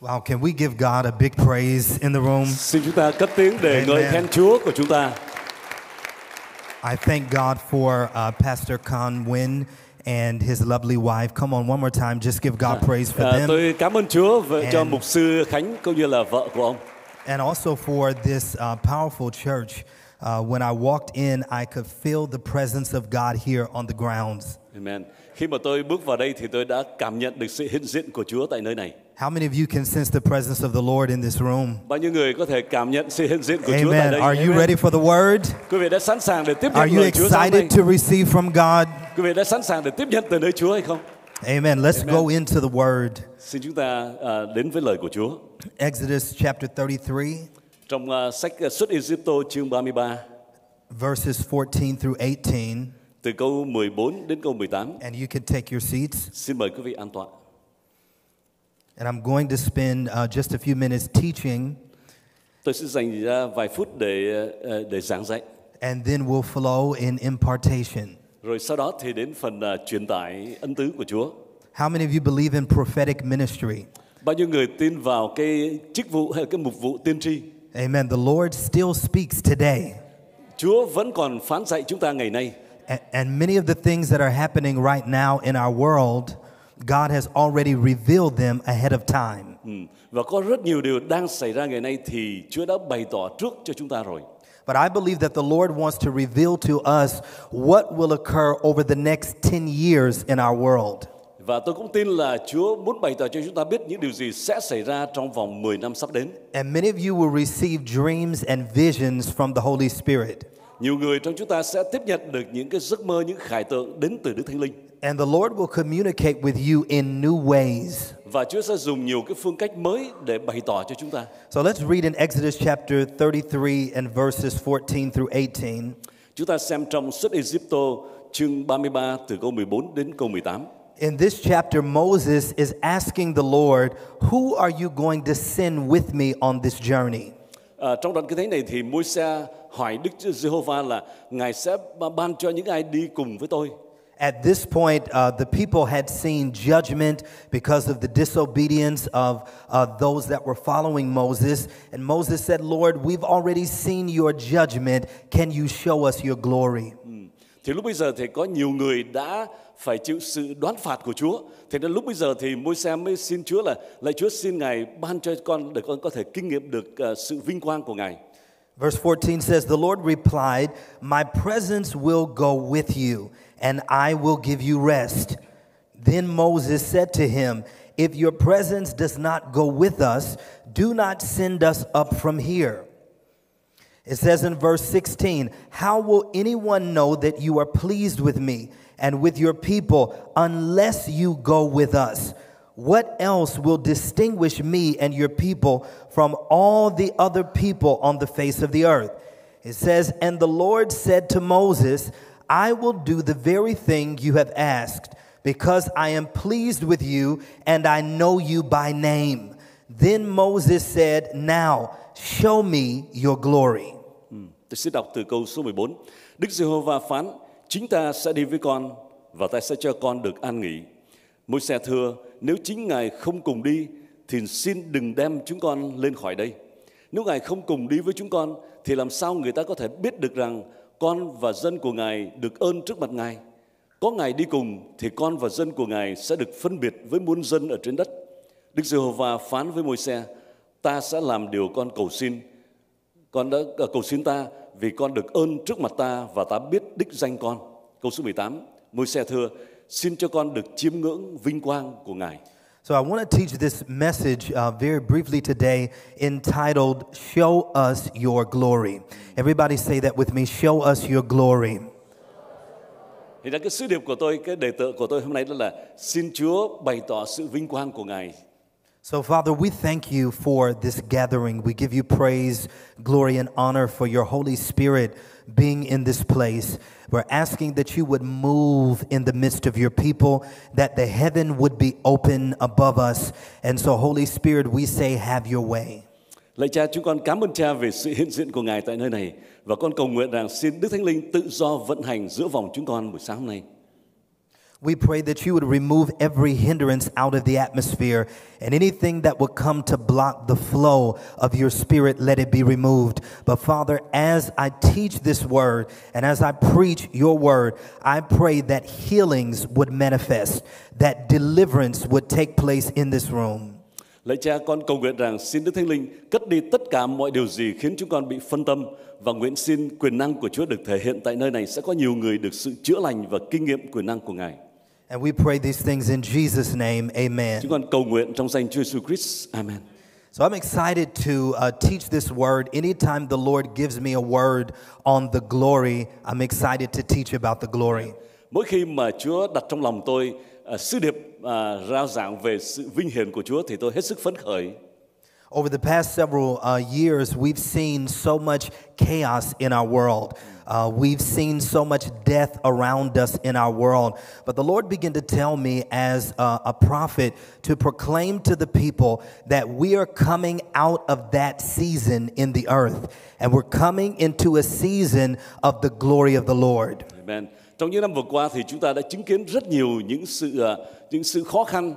Wow, can we give God a big praise in the room? Xin chúng ta cất tiếng để Amen. ngợi khen Chúa của chúng ta. I thank God for uh, Pastor Con Win and his lovely wife. Come on, one more time, just give God praise for À, them. tôi cảm ơn Chúa và cho mục sư Khánh cũng như là vợ của ông. And also for this uh, powerful church. Uh, when I walked in, I could feel the presence of God here on the grounds. Amen. Khi mà tôi bước vào đây thì tôi đã cảm nhận được sự hiện diện của Chúa tại nơi này. How many of you can sense the presence of the Lord in this room? Bao nhiêu người có thể cảm nhận sự hiện diện của Chúa tại Amen. đây? Are you Amen. ready for the word? Quý vị đã sẵn sàng để tiếp Are nhận you lời Chúa sáng nay? excited to receive from God? Quý vị đã sẵn sàng để tiếp nhận từ nơi Chúa hay không? Amen. Let's Amen. go into the word. Xin chúng ta à, đến với lời của Chúa. Exodus chapter 33, Trong à, sách à, Xuất Egypto chương 33 verses 14 through 18. từ câu 14 đến câu 18. And you can take your seats. Xin mời quý vị an tọa. And I'm going to spend uh, just a few minutes teaching, Tôi sẽ dành ra vài phút để à, để giảng dạy. and then we'll flow in impartation. Rồi sau đó thì đến phần à, truyền tải ân tứ của Chúa. How many of you believe in prophetic ministry? Bao nhiêu người tin vào cái chức vụ hay cái mục vụ tiên tri? Amen. The Lord still speaks today. Chúa vẫn còn phán dạy chúng ta ngày nay. A- And many of the things that are happening right now in our world, God has already revealed them ahead of time. Ừ. Và có rất nhiều điều đang xảy ra ngày nay thì Chúa đã bày tỏ trước cho chúng ta rồi. But I believe that the Lord wants to reveal to us what will occur over the next 10 years in our world. Và tôi cũng tin là Chúa muốn bày tỏ cho chúng ta biết những điều gì sẽ xảy ra trong vòng 10 năm sắp đến. And many of you will receive dreams and visions from the Holy Spirit. Nhiều người trong chúng ta sẽ tiếp nhận được những cái giấc mơ, những khải tượng đến từ Đức Thánh Linh. And the Lord will communicate with you in new ways. Và Chúa sẽ dùng nhiều cái phương cách mới để bày tỏ cho chúng ta. So let's read in Exodus chapter 33 and verses 14 through 18. Chúng ta xem trong suất Egypto chương 33 từ câu 14 đến câu 18. In this chapter, Moses is asking the Lord, Who are you going to send with me on this journey? À, trong đoạn kinh thánh này thì Môi-se hỏi Đức Giê-hô-va là Ngài sẽ ban cho những ai đi cùng với tôi. At this point, uh, the people had seen judgment because of the disobedience of uh, those that were following Moses. And Moses said, Lord, we've already seen your judgment. Can you show us your glory? Thì lúc bây giờ thì có nhiều người đã phải chịu sự đoán phạt của Chúa. Thế nên lúc bây giờ thì Môi-se mới xin Chúa là lạy Chúa xin Ngài ban cho con để con có thể kinh nghiệm được à, sự vinh quang của Ngài. Verse 14 says, The Lord replied, My presence will go with you, and I will give you rest. Then Moses said to him, If your presence does not go with us, do not send us up from here. It says in verse 16, How will anyone know that you are pleased with me and with your people unless you go with us? What else will distinguish me and your people from all the other people on the face of the earth? It says, And the Lord said to Moses, I will do the very thing you have asked, because I am pleased with you and I know you by name. Then Moses said, Now show me your glory. Hmm. Tôi sẽ đọc từ câu số 14. Đức Giê-hô-va phán, chính ta sẽ đi với con và ta sẽ cho con được an nghỉ. Môi-se thưa, nếu chính Ngài không cùng đi thì xin đừng đem chúng con lên khỏi đây. Nếu Ngài không cùng đi với chúng con thì làm sao người ta có thể biết được rằng con và dân của Ngài được ơn trước mặt Ngài? Có Ngài đi cùng thì con và dân của Ngài sẽ được phân biệt với muôn dân ở trên đất. Đức Giê-hô-va phán với Môi-se, ta sẽ làm điều con cầu xin con đã à, cầu xin ta vì con được ơn trước mặt ta và ta biết đích danh con. Câu số 18, Môi-se thưa, xin cho con được chiêm ngưỡng vinh quang của Ngài. So I want to teach this message uh, very briefly today entitled Show Us Your Glory. Everybody say that with me Show us your glory. Thì ra cái sứ điệp của tôi, cái đề tựa của tôi hôm nay đó là xin Chúa bày tỏ sự vinh quang của Ngài. So, Father, we thank you for this gathering. We give you praise, glory, and honor for your Holy Spirit being in this place. We're asking that you would move in the midst of your people, that the heaven would be open above us. And so, Holy Spirit, we say, have your way. Lạy cha, chúng con cảm ơn cha về sự hiện diện của Ngài tại nơi này và con cầu nguyện rằng xin Đức Thánh Linh tự do vận hành giữa vòng chúng con buổi sáng hôm nay. We pray that you would remove every hindrance out of the atmosphere and anything that would come to block the flow of your spirit, let it be removed. But Father, as I teach this word and as I preach your word, I pray that healings would manifest, that deliverance would take place in this room. Lạy cha con cầu nguyện rằng xin Đức Thánh Linh cất đi tất cả mọi điều gì khiến chúng con bị phân tâm và nguyện xin quyền năng của Chúa được thể hiện tại nơi này sẽ có nhiều người được sự chữa lành và kinh nghiệm quyền năng của Ngài. And we pray these things in Jesus' name. Amen. Chúng con cầu nguyện trong danh Chúa Jesus Christ. Amen. So I'm excited to uh, teach this word. Anytime the Lord gives me a word on the glory, I'm excited to teach about the glory. Mỗi khi mà Chúa đặt trong lòng tôi uh, sứ điệp uh, rao giảng về sự vinh hiển của Chúa thì tôi hết sức phấn khởi. Over the past several uh, years, we've seen so much chaos in our world. Uh, we've seen so much death around us in our world. But the Lord began to tell me as a, a prophet to proclaim to the people that we are coming out of that season in the earth. And we're coming into a season of the glory of the Lord. Amen. Trong những năm vừa qua thì chúng ta đã chứng kiến rất nhiều những sự những sự khó khăn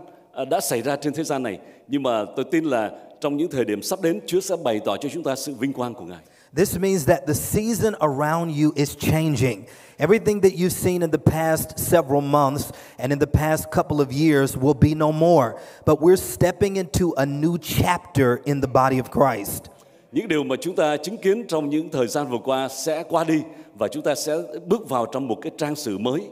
đã xảy ra trên thế gian này. Nhưng mà tôi tin là trong những thời điểm sắp đến, Chúa sẽ bày tỏ cho chúng ta sự vinh quang của Ngài. This means that the season around you is changing. Everything that you've seen in the past several months and in the past couple of years will be no more. But we're stepping into a new chapter in the body of Christ. Những điều mà chúng ta chứng kiến trong những thời gian vừa qua sẽ qua đi và chúng ta sẽ bước vào trong một cái trang sử mới.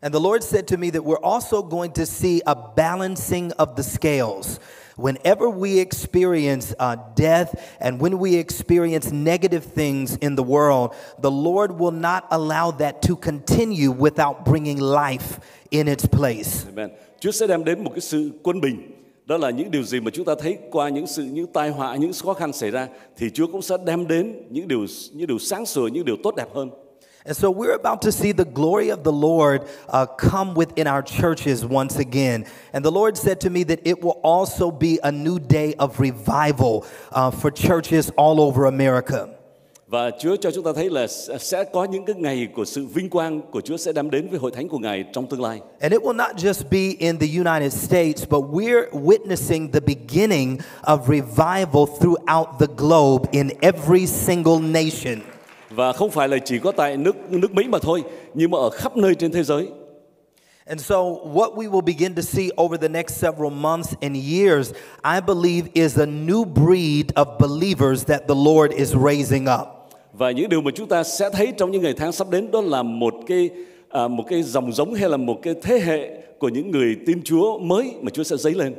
And the Lord said to me that we're also going to see a balancing of the scales. Whenever we experience uh, death and when we experience negative things in the world, the Lord will not allow that to continue without bringing life in its place. Amen. Chúa sẽ đem đến một cái sự quân bình. Đó là những điều gì mà chúng ta thấy qua những sự những tai họa, những khó khăn xảy ra thì Chúa cũng sẽ đem đến những điều những điều sáng sủa, những điều tốt đẹp hơn. And so we're about to see the glory of the Lord uh, come within our churches once again. And the Lord said to me that it will also be a new day of revival uh, for churches all over America. Và Chúa cho chúng ta thấy là sẽ có những cái ngày của sự vinh quang của Chúa sẽ đem đến với hội thánh của Ngài trong tương lai. And it will not just be in the United States, but we're witnessing the beginning of revival throughout the globe in every single nation. Và không phải là chỉ có tại nước nước Mỹ mà thôi, nhưng mà ở khắp nơi trên thế giới. And so, what we will begin to see over the next several months and years, I believe, is a new breed of believers that the Lord is raising up. Và những điều mà chúng ta sẽ thấy trong những ngày tháng sắp đến đó là một cái à, một cái dòng giống hay là một cái thế hệ của những người tin Chúa mới mà Chúa sẽ dấy lên.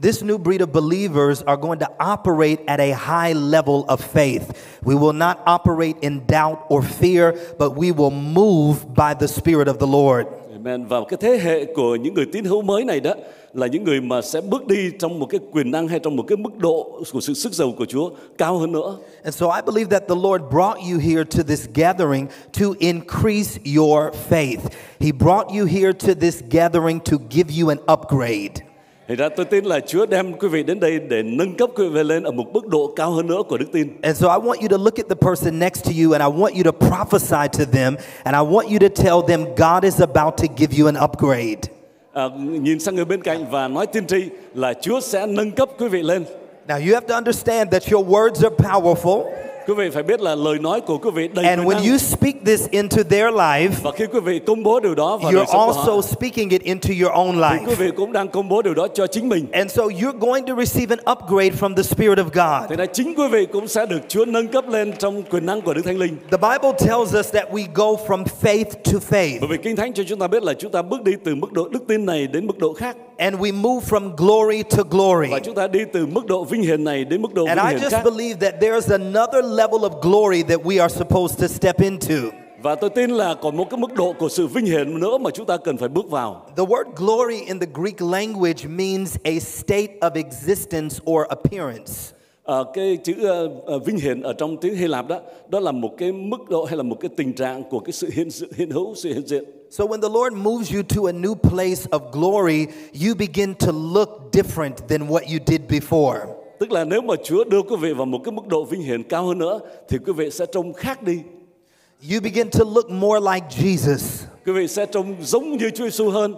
This new breed of believers are going to operate at a high level of faith. We will not operate in doubt or fear, but we will move by the Spirit of the Lord. Amen. Và cái thế hệ của những người tín hữu mới này đó là những người mà sẽ bước đi trong một cái quyền năng hay trong một cái mức độ của sự sức giàu của Chúa cao hơn nữa. And so I believe that the Lord brought you here to this gathering to increase your faith. He brought you here to this gathering to give you an upgrade. Thì ra tôi tin là Chúa đem quý vị đến đây để nâng cấp quý vị lên ở một mức độ cao hơn nữa của đức tin. And so I want you to look at the person next to you and I want you to prophesy to them and I want you to tell them God is about to give you an upgrade. À, nhìn sang người bên cạnh và nói tiên tri là Chúa sẽ nâng cấp quý vị lên. Now you have to understand that your words are powerful. Quý vị phải biết là lời nói của quý vị đầy And when năng. you speak this into their life, Và khi quý vị công bố điều đó vào đời you're sống của họ, also speaking it into your own thì quý life. vị cũng đang công bố điều đó cho chính mình. And so you're going to receive an upgrade from the Spirit of God. Thế nên chính quý vị cũng sẽ được Chúa nâng cấp lên trong quyền năng của Đức Thánh Linh. The Bible tells us that we go from faith to faith, Bởi vì Kinh Thánh cho chúng ta biết là chúng ta bước đi từ mức độ đức tin này đến mức độ khác. and we move from glory to glory. Và chúng ta đi từ mức độ vinh hiển này đến mức độ And vinh I hiển just khác. believe that there's another level of glory that we are supposed to step into. Và tôi tin là còn một cái mức độ của sự vinh hiển nữa mà chúng ta cần phải bước vào. The word glory in the Greek language means a state of existence or appearance. Ờ, cái chữ ờ, vinh hiển ở trong tiếng Hy Lạp đó, đó là một cái mức độ hay là một cái tình trạng của cái sự hiện sự hiện hữu, sự hiện diện. So when the Lord moves you to a new place of glory, you begin to look different than what you did before. Tức là nếu mà Chúa đưa quý vị vào một cái mức độ vinh hiển cao hơn nữa thì quý vị sẽ trông khác đi. You begin to look more like Jesus. quý vị sẽ trông giống như Chúa Giêsu hơn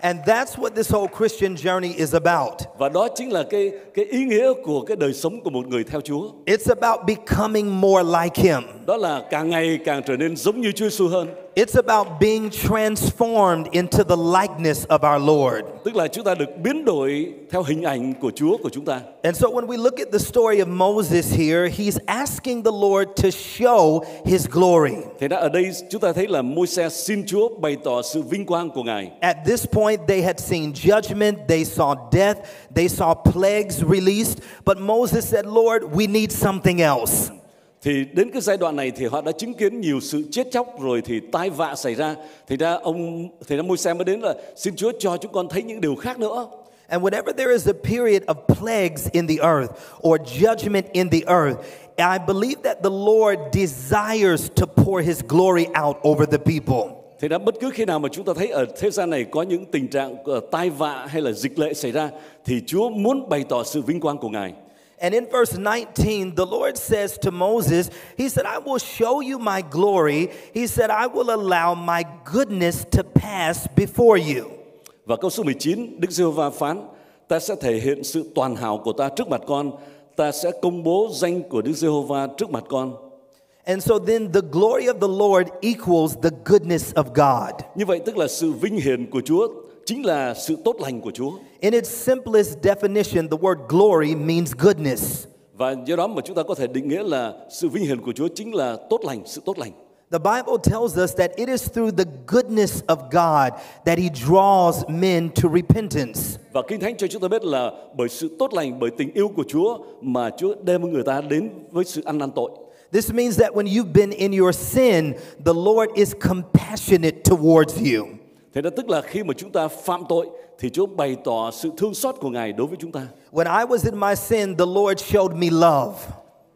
And that's what this whole Christian journey is about. và đó chính là cái cái ý nghĩa của cái đời sống của một người theo Chúa. It's about becoming more like Him. Đó là càng ngày càng trở nên giống như Chúa Giêsu hơn. It's about being transformed into the likeness of our Lord. Tức là chúng ta được biến đổi theo hình ảnh của Chúa của chúng ta. And so when we look at the story of Moses here, he's asking the Lord to show his glory. Thế ra ở đây chúng ta thấy là Môi-se xin Chúa bày tỏ sự vinh quang của Ngài. At this point, they had seen judgment, they saw death, they saw plagues released, but Moses said, Lord, we need something else. Thì đến cái giai đoạn này thì họ đã chứng kiến nhiều sự chết chóc rồi thì tai vạ xảy ra. Thì ra ông thì ra Môi-se mới đến là xin Chúa cho chúng con thấy những điều khác nữa. And whenever there is a period of plagues in the earth or judgment in the earth, I believe that the Lord desires to pour his glory out over the people. Thế ra bất cứ khi nào mà chúng ta thấy ở thế gian này có những tình trạng ờ, tai vạ hay là dịch lệ xảy ra thì Chúa muốn bày tỏ sự vinh quang của Ngài. And in verse 19, the Lord says to Moses, He said, I will show you my glory. He said, I will allow my goodness to pass before you. Và câu số 19, Đức Giê-hô-va phán, ta sẽ thể hiện sự toàn hảo của ta trước mặt con, ta sẽ công bố danh của Đức Giê-hô-va trước mặt con. And so then the glory of the Lord equals the goodness of God. Như vậy tức là sự vinh hiển của Chúa chính là sự tốt lành của Chúa. In its simplest definition, the word glory means goodness. Và do đó mà chúng ta có thể định nghĩa là sự vinh hiển của Chúa chính là tốt lành, sự tốt lành. The Bible tells us that it is through the goodness of God that He draws men to repentance. Và Kinh Thánh cho chúng ta biết là bởi sự tốt lành, bởi tình yêu của Chúa mà Chúa đem người ta đến với sự ăn năn tội. This means that when you've been in your sin, the Lord is compassionate towards you. Thế đó tức là khi mà chúng ta phạm tội thì Chúa bày tỏ sự thương xót của Ngài đối với chúng ta. When I was in my sin, the Lord showed me love.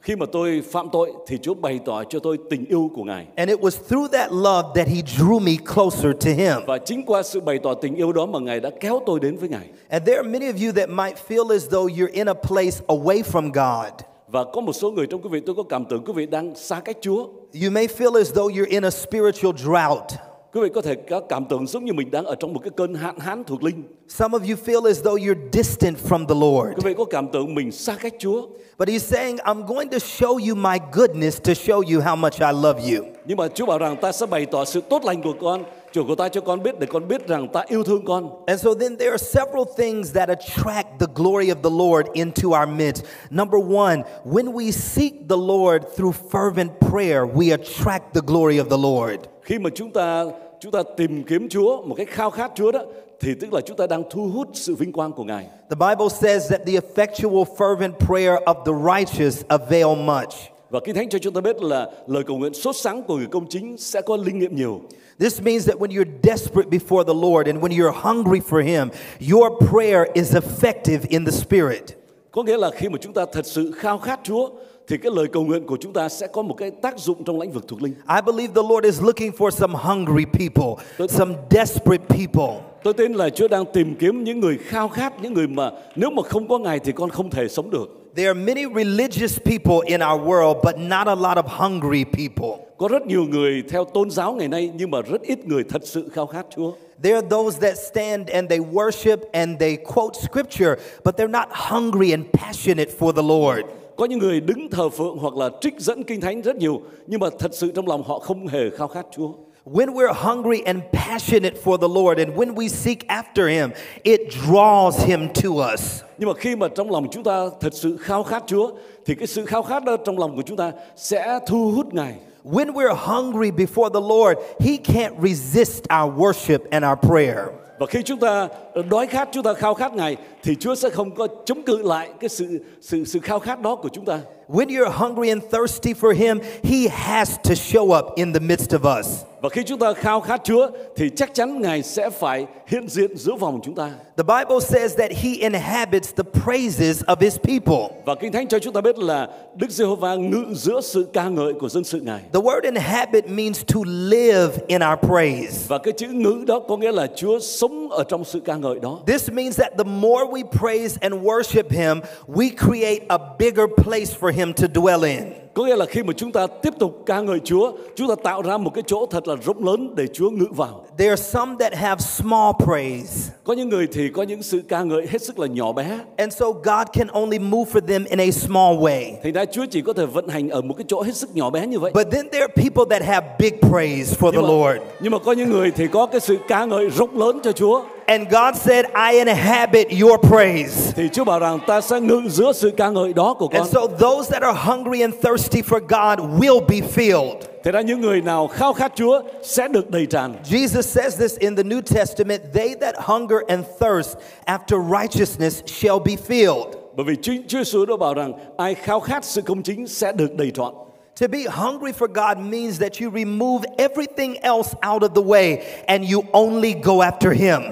Khi mà tôi phạm tội thì Chúa bày tỏ cho tôi tình yêu của Ngài. And it was through that love that He drew me closer to Him. Và chính qua sự bày tỏ tình yêu đó mà Ngài đã kéo tôi đến với Ngài. And there are many of you that might feel as though you're in a place away from God. Và có một số người trong quý vị tôi có cảm tưởng quý vị đang xa cách Chúa. You may feel as though you're in a spiritual drought. Quý vị có thể có cảm tưởng giống như mình đang ở trong một cái cơn hạn hán thuộc linh. Some of you feel as though you're distant from the Lord. Quý vị có cảm tưởng mình xa cách Chúa. But He's saying, I'm going to show you my goodness to show you how much I love you. Nhưng mà Chúa bảo rằng ta sẽ bày tỏ sự tốt lành của con, chủ của ta cho con biết để con biết rằng ta yêu thương con. And so then there are several things that attract the glory of the Lord into our midst. Number one, when we seek the Lord through fervent prayer, we attract the glory of the Lord. Khi mà chúng ta chúng ta tìm kiếm Chúa một cách khao khát Chúa đó thì tức là chúng ta đang thu hút sự vinh quang của Ngài. The Bible says that the effectual, fervent prayer of the righteous avail much. Và Kinh Thánh cho chúng ta biết là lời cầu nguyện sốt sắng của người công chính sẽ có linh nghiệm nhiều. This means that when you're desperate before the Lord and when you're hungry for Him, your prayer is effective in the Spirit. Có nghĩa là khi mà chúng ta thật sự khao khát Chúa thì cái lời cầu nguyện của chúng ta sẽ có một cái tác dụng trong lĩnh vực thuộc linh. I believe the Lord is looking for some hungry people, some desperate people. Tôi tin là Chúa đang tìm kiếm những người khao khát, những người mà nếu mà không có Ngài thì con không thể sống được. There are many religious people in our world, but not a lot of hungry people. Có rất nhiều người theo tôn giáo ngày nay nhưng mà rất ít người thật sự khao khát Chúa. There are those that stand and they worship and they quote scripture, but they're not hungry and passionate for the Lord. Có những người đứng thờ phượng hoặc là trích dẫn kinh thánh rất nhiều nhưng mà thật sự trong lòng họ không hề khao khát Chúa. When we're hungry and passionate for the Lord, and when we seek after Him, it draws Him to us. Nhưng mà khi mà trong lòng chúng ta thật sự khao khát Chúa thì cái sự khao khát đó trong lòng của chúng ta sẽ thu hút Ngài. When we're hungry before the Lord, He can't resist our worship and our prayer. Và khi chúng ta đói khát, chúng ta khao khát Ngài thì Chúa sẽ không có chống cự lại cái sự sự sự khao khát đó của chúng ta. When you're hungry and thirsty for Him, He has to show up in the midst of us. Và khi chúng ta khao khát Chúa thì chắc chắn Ngài sẽ phải hiện diện giữa vòng chúng ta. The Bible says that He inhabits the praises of His people. Và Kinh Thánh cho chúng ta biết là Đức Giê-hô-va ngự giữa sự ca ngợi của dân sự Ngài. The word inhabit means to live in our praise. Và cái chữ ngự đó có nghĩa là Chúa sống ở trong sự ca ngợi đó. This means that the more we praise and worship Him, we create a bigger place for him to dwell in. Có nghĩa là khi mà chúng ta tiếp tục ca ngợi Chúa, chúng ta tạo ra một cái chỗ thật là rộng lớn để Chúa ngự vào. There are some that have small praise. Có những người thì có những sự ca ngợi hết sức là nhỏ bé. And so God can only move for them in a small way. Thì ra Chúa chỉ có thể vận hành ở một cái chỗ hết sức nhỏ bé như vậy. But then there are people that have big praise for the nhưng, mà, Lord. nhưng mà có những người thì có cái sự ca ngợi rộng lớn cho Chúa. And God said, I inhabit your praise. Thì Chúa bảo rằng ta sẽ ngự giữa sự ca ngợi đó của con. And so those that are hungry and thirsty for God will be filled. Thế ra những người nào khao khát Chúa sẽ được đầy tràn. Jesus says this in the New Testament they that hunger and thirst after righteousness shall be filled. Bởi vì Chúa Chúa Giêsu đã bảo rằng ai khao khát sự công chính sẽ được đầy trọn. To be hungry for God means that you remove everything else out of the way and you only go after Him.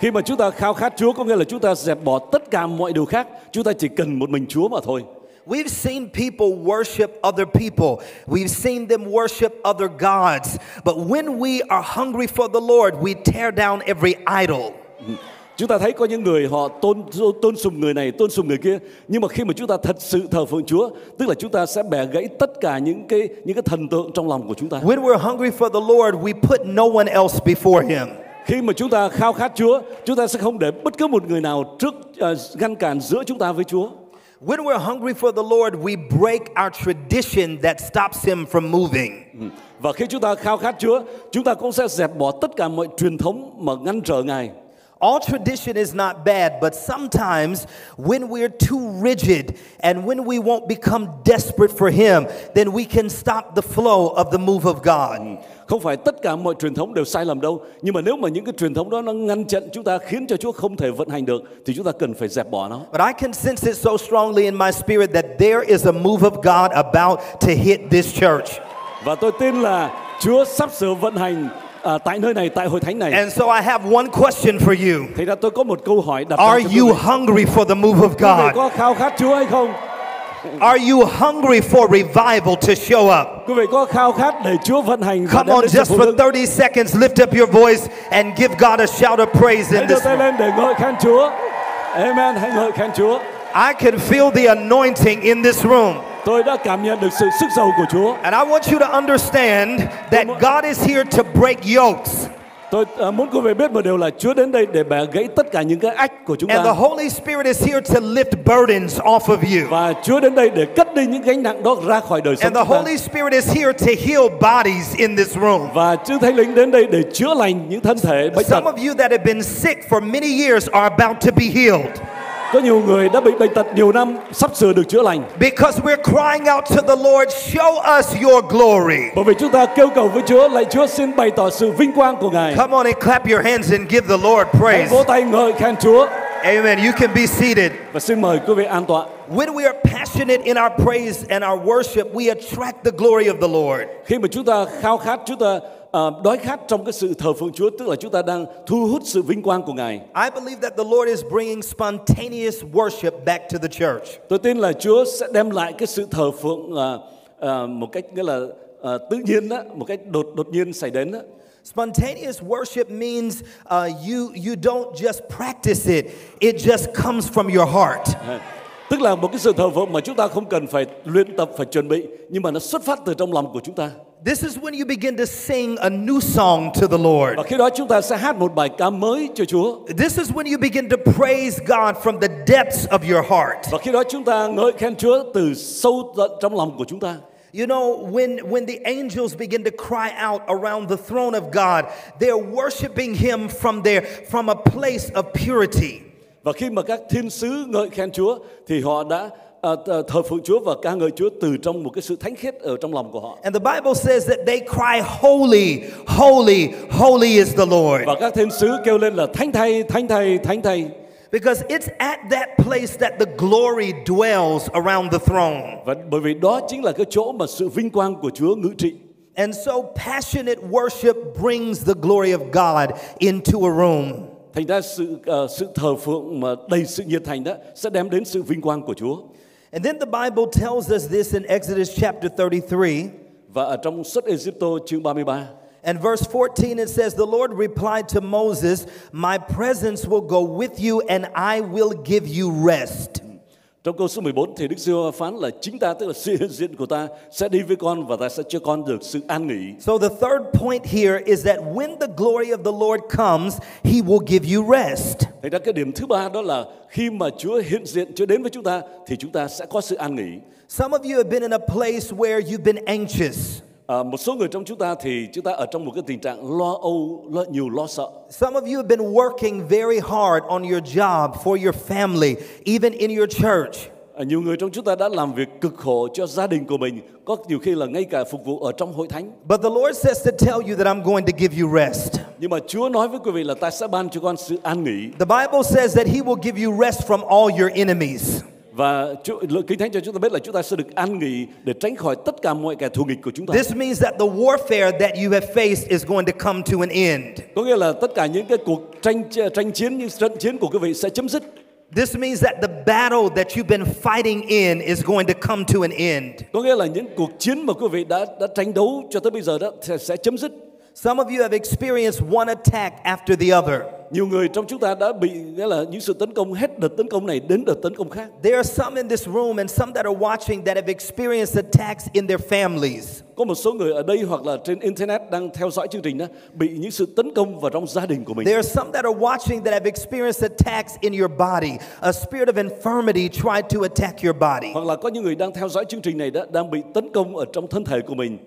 Khi mà chúng ta khao khát Chúa có nghĩa là chúng ta dẹp bỏ tất cả mọi điều khác, chúng ta chỉ cần một mình Chúa mà thôi. We've seen people worship other people. We've seen them worship other gods. But when we are hungry for the Lord, we tear down every idol. Chúng ta thấy có những người họ tôn tôn sùng người này, tôn sùng người kia, nhưng mà khi mà chúng ta thật sự thờ phượng Chúa, tức là chúng ta sẽ bẻ gãy tất cả những cái những cái thần tượng trong lòng của chúng ta. When we're hungry for the Lord, we put no one else before Him. Khi mà chúng ta khao khát Chúa, chúng ta sẽ không để bất cứ một người nào trước uh, ngăn cản giữa chúng ta với Chúa. When we're hungry for the Lord, we break our tradition that stops Him from moving. Và khi chúng ta khao khát Chúa, chúng ta cũng sẽ dẹp bỏ tất cả mọi truyền thống mà ngăn trở Ngài. All tradition is not bad, but sometimes when we're too rigid and when we won't become desperate for Him, then we can stop the flow of the move of God. Không phải tất cả mọi truyền thống đều sai lầm đâu, nhưng mà nếu mà những cái truyền thống đó nó ngăn chặn chúng ta khiến cho Chúa không thể vận hành được thì chúng ta cần phải dẹp bỏ nó. But I can sense it so strongly in my spirit that there is a move of God about to hit this church. Và tôi tin là Chúa sắp sửa vận hành à, tại nơi này, tại hội thánh này. And so I have one question for you. Thế ra tôi có một câu hỏi đặt Are you hungry for the move of Quý vị God? có khao khát Chúa hay không? Are you hungry for revival to show up? Quý vị có khao khát để Chúa vận hành Come on, just for 30 seconds, lift up your voice and give God a shout of praise in this room. lên để ngợi khen Chúa. Amen, hãy ngợi khen Chúa. I can feel the anointing in this room. Tôi đã cảm nhận được sự sức giàu của Chúa. And I want you to understand that God is here to break yokes. Tôi à, muốn quý vị biết một điều là Chúa đến đây để bẻ gãy tất cả những cái ách của chúng And the ta. Holy Spirit is here to lift burdens off of you. Và Chúa đến đây để cất đi những gánh nặng đó ra khỏi đời sống And the ta. Holy Spirit is here to heal bodies in this room. Và Chúa Thánh Linh đến đây để chữa lành những thân thể bệnh tật. Some of you that have been sick for many years are about to be healed Có nhiều người đã bị bệnh tật nhiều năm sắp sửa được chữa lành. because we're crying out to the Lord, show us your glory. Bởi vì chúng ta kêu cầu với Chúa, lạy Chúa xin bày tỏ sự vinh quang của Ngài. Come on and clap your hands and give the Lord Hãy praise. vỗ tay ngợi khen Chúa Amen. You can be seated. và xin mời quý vị an tọa. When we are passionate in our praise and our worship, we attract the glory of the Lord. Khi mà chúng ta khao khát, chúng ta à, đói khát trong cái sự thờ phượng Chúa, tức là chúng ta đang thu hút sự vinh quang của Ngài. I believe that the Lord is bringing spontaneous worship back to the church. Tôi tin là Chúa sẽ đem lại cái sự thờ phượng à, à, một cách nghĩa là à, tự nhiên đó, một cách đột đột nhiên xảy đến đó. Spontaneous worship means uh, you, you don't just practice it, it just comes from your heart. Tức là một cái sự thờ phượng mà chúng ta không cần phải luyện tập, phải chuẩn bị, nhưng mà nó xuất phát từ trong lòng của chúng ta. This is when you begin to sing a new song to the Lord. Và khi đó chúng ta sẽ hát một bài ca mới cho Chúa. This is when you begin to praise God from the depths of your heart. Và khi đó chúng ta ngợi khen Chúa từ sâu trong lòng của chúng ta. You know, when, when the angels begin to cry out around the throne of God, they're worshiping Him from there, from a place of purity. Và khi mà các thiên sứ ngợi khen Chúa thì họ đã th- thờ phượng Chúa và ca ngợi Chúa từ trong một cái sự thánh khiết ở trong lòng của họ. And the Bible says that they cry, Holy, holy, holy is the Lord. Và các thiên sứ kêu lên là thánh thầy, thánh thầy, thánh thầy. Because it's at that place that the glory dwells around the throne. Và bởi vì đó chính là cái chỗ mà sự vinh quang của Chúa ngự trị. And so passionate worship brings the glory of God into a room. Thành ra sự ờ, sự thờ phượng mà đầy sự nhiệt thành đó sẽ đem đến sự vinh quang của Chúa. And then the Bible tells us this in Exodus chapter 33. Và ở trong Egypto chương 33 And verse 14 it says, The Lord replied to Moses, My presence will go with you and I will give you rest. Trong câu số 14 thì Đức Giê-hô-va phán là chính ta tức là sự hiện diện của ta sẽ đi với con và ta sẽ cho con được sự an nghỉ. So the third point here is that when the glory of the Lord comes, he will give you rest. Thành ra cái điểm thứ ba đó là khi mà Chúa hiện diện, Chúa đến với chúng ta thì chúng ta sẽ có sự an nghỉ. Some of you have been in a place where you've been anxious. À, một số người trong chúng ta thì chúng ta ở trong một cái tình trạng lo âu, lo nhiều lo sợ. Some of you have been working very hard on your job for your family, even in your church. À, nhiều người trong chúng ta đã làm việc cực khổ cho gia đình của mình, có nhiều khi là ngay cả phục vụ ở trong hội thánh. But the Lord says to tell you that I'm going to give you rest. Nhưng mà Chúa nói với quý vị là ta sẽ ban cho con sự an nghỉ The Bible says that he will give you rest from all your enemies. Và Kinh Thánh cho chúng ta biết là chúng ta sẽ được an nghỉ để tránh khỏi tất cả mọi kẻ thù nghịch của chúng ta. This means that the warfare that you have faced is going to come to an end. Có nghĩa là tất cả những cái cuộc tranh tranh chiến những trận chiến của quý vị sẽ chấm dứt. This means that the battle that you've been fighting in is going to come to an end. Có nghĩa là những cuộc chiến mà quý vị đã đã tranh đấu cho tới bây giờ đó sẽ, sẽ chấm dứt. Some of you have experienced one attack after the other. Nhiều người trong chúng ta đã bị nghĩa là những sự tấn công hết đợt tấn công này đến đợt tấn công khác. There are some in this room and some that are watching that have experienced attacks in their families. Có một số người ở đây hoặc là trên internet đang theo dõi chương trình đó bị những sự tấn công vào trong gia đình của mình. There are some that are watching that have experienced attacks in your body. A spirit of infirmity tried to attack your body. Hoặc là có những người đang theo dõi chương trình này đó đang bị tấn công ở trong thân thể của mình.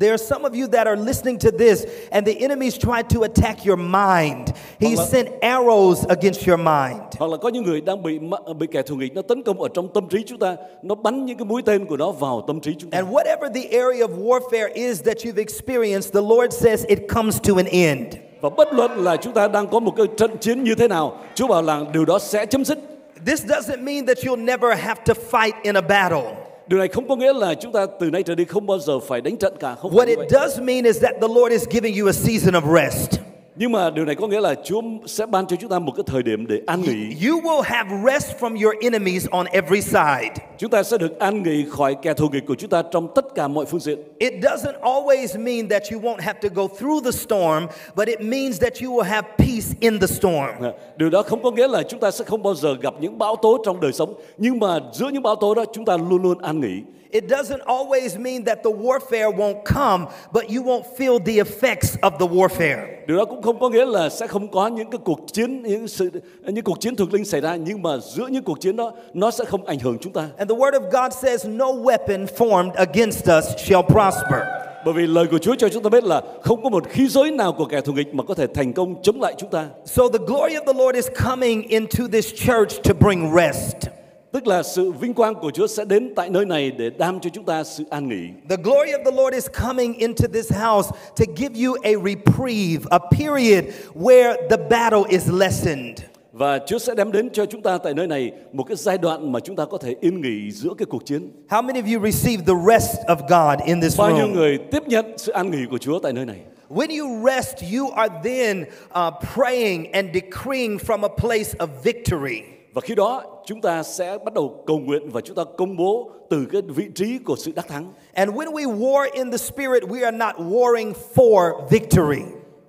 There are some of you that are listening to this, and the enemy's tried to attack your mind. He là- sent arrows against your mind. Hoặc là có những người đang bị bị kẻ thù nghịch nó tấn công ở trong tâm trí chúng ta, nó bắn những cái mũi tên của nó vào tâm trí chúng ta. And whatever the area of warfare is that you've experienced, the Lord says it comes to an end. Và bất luận là chúng ta đang có một cái trận chiến như thế nào, Chúa bảo là điều đó sẽ chấm dứt. This doesn't mean that you'll never have to fight in a battle. Điều này không có nghĩa là chúng ta từ nay trở đi không bao giờ phải đánh trận cả, không What it does mean is that the Lord is giving you a season of rest. Nhưng mà điều này có nghĩa là Chúa sẽ ban cho chúng ta một cái thời điểm để an nghỉ. You will have rest from your enemies on every side. Chúng ta sẽ được an nghỉ khỏi kẻ thù nghịch của chúng ta trong tất cả mọi phương diện. It doesn't always mean that you won't have to go through the storm, but it means that you will have peace in the storm. À, Điều đó không có nghĩa là chúng ta sẽ không bao giờ gặp những bão tố trong đời sống, nhưng mà giữa những bão tố đó chúng ta luôn luôn an nghỉ. It doesn't always mean that the warfare won't come, but you won't feel the effects of the warfare. Điều đó cũng không có nghĩa là sẽ không có những cái cuộc chiến, những sự những cuộc chiến thuộc linh xảy ra, nhưng mà giữa những cuộc chiến đó nó sẽ không ảnh hưởng chúng ta. And the word of God says, No weapon formed against us shall prosper. Bởi vì lời của Chúa cho chúng ta biết là không có một khí giới nào của kẻ thù nghịch mà có thể thành công chống lại chúng ta. So the glory of the Lord is coming into this church to bring rest. Tức là sự vinh quang của Chúa sẽ đến tại nơi này để đam cho chúng ta sự an nghỉ. The glory of the Lord is coming into this house to give you a reprieve, a period where the battle is lessened. Và Chúa sẽ đem đến cho chúng ta tại nơi này một cái giai đoạn mà chúng ta có thể yên nghỉ giữa cái cuộc chiến. How many of you received the rest of God in this Bao nhiêu người tiếp nhận sự an nghỉ của Chúa tại nơi này? When you rest, you are then uh, praying and decreeing from a place of victory. Và khi đó chúng ta sẽ bắt đầu cầu nguyện và chúng ta công bố từ cái vị trí của sự đắc thắng. And when we war in the spirit, we are not warring for victory.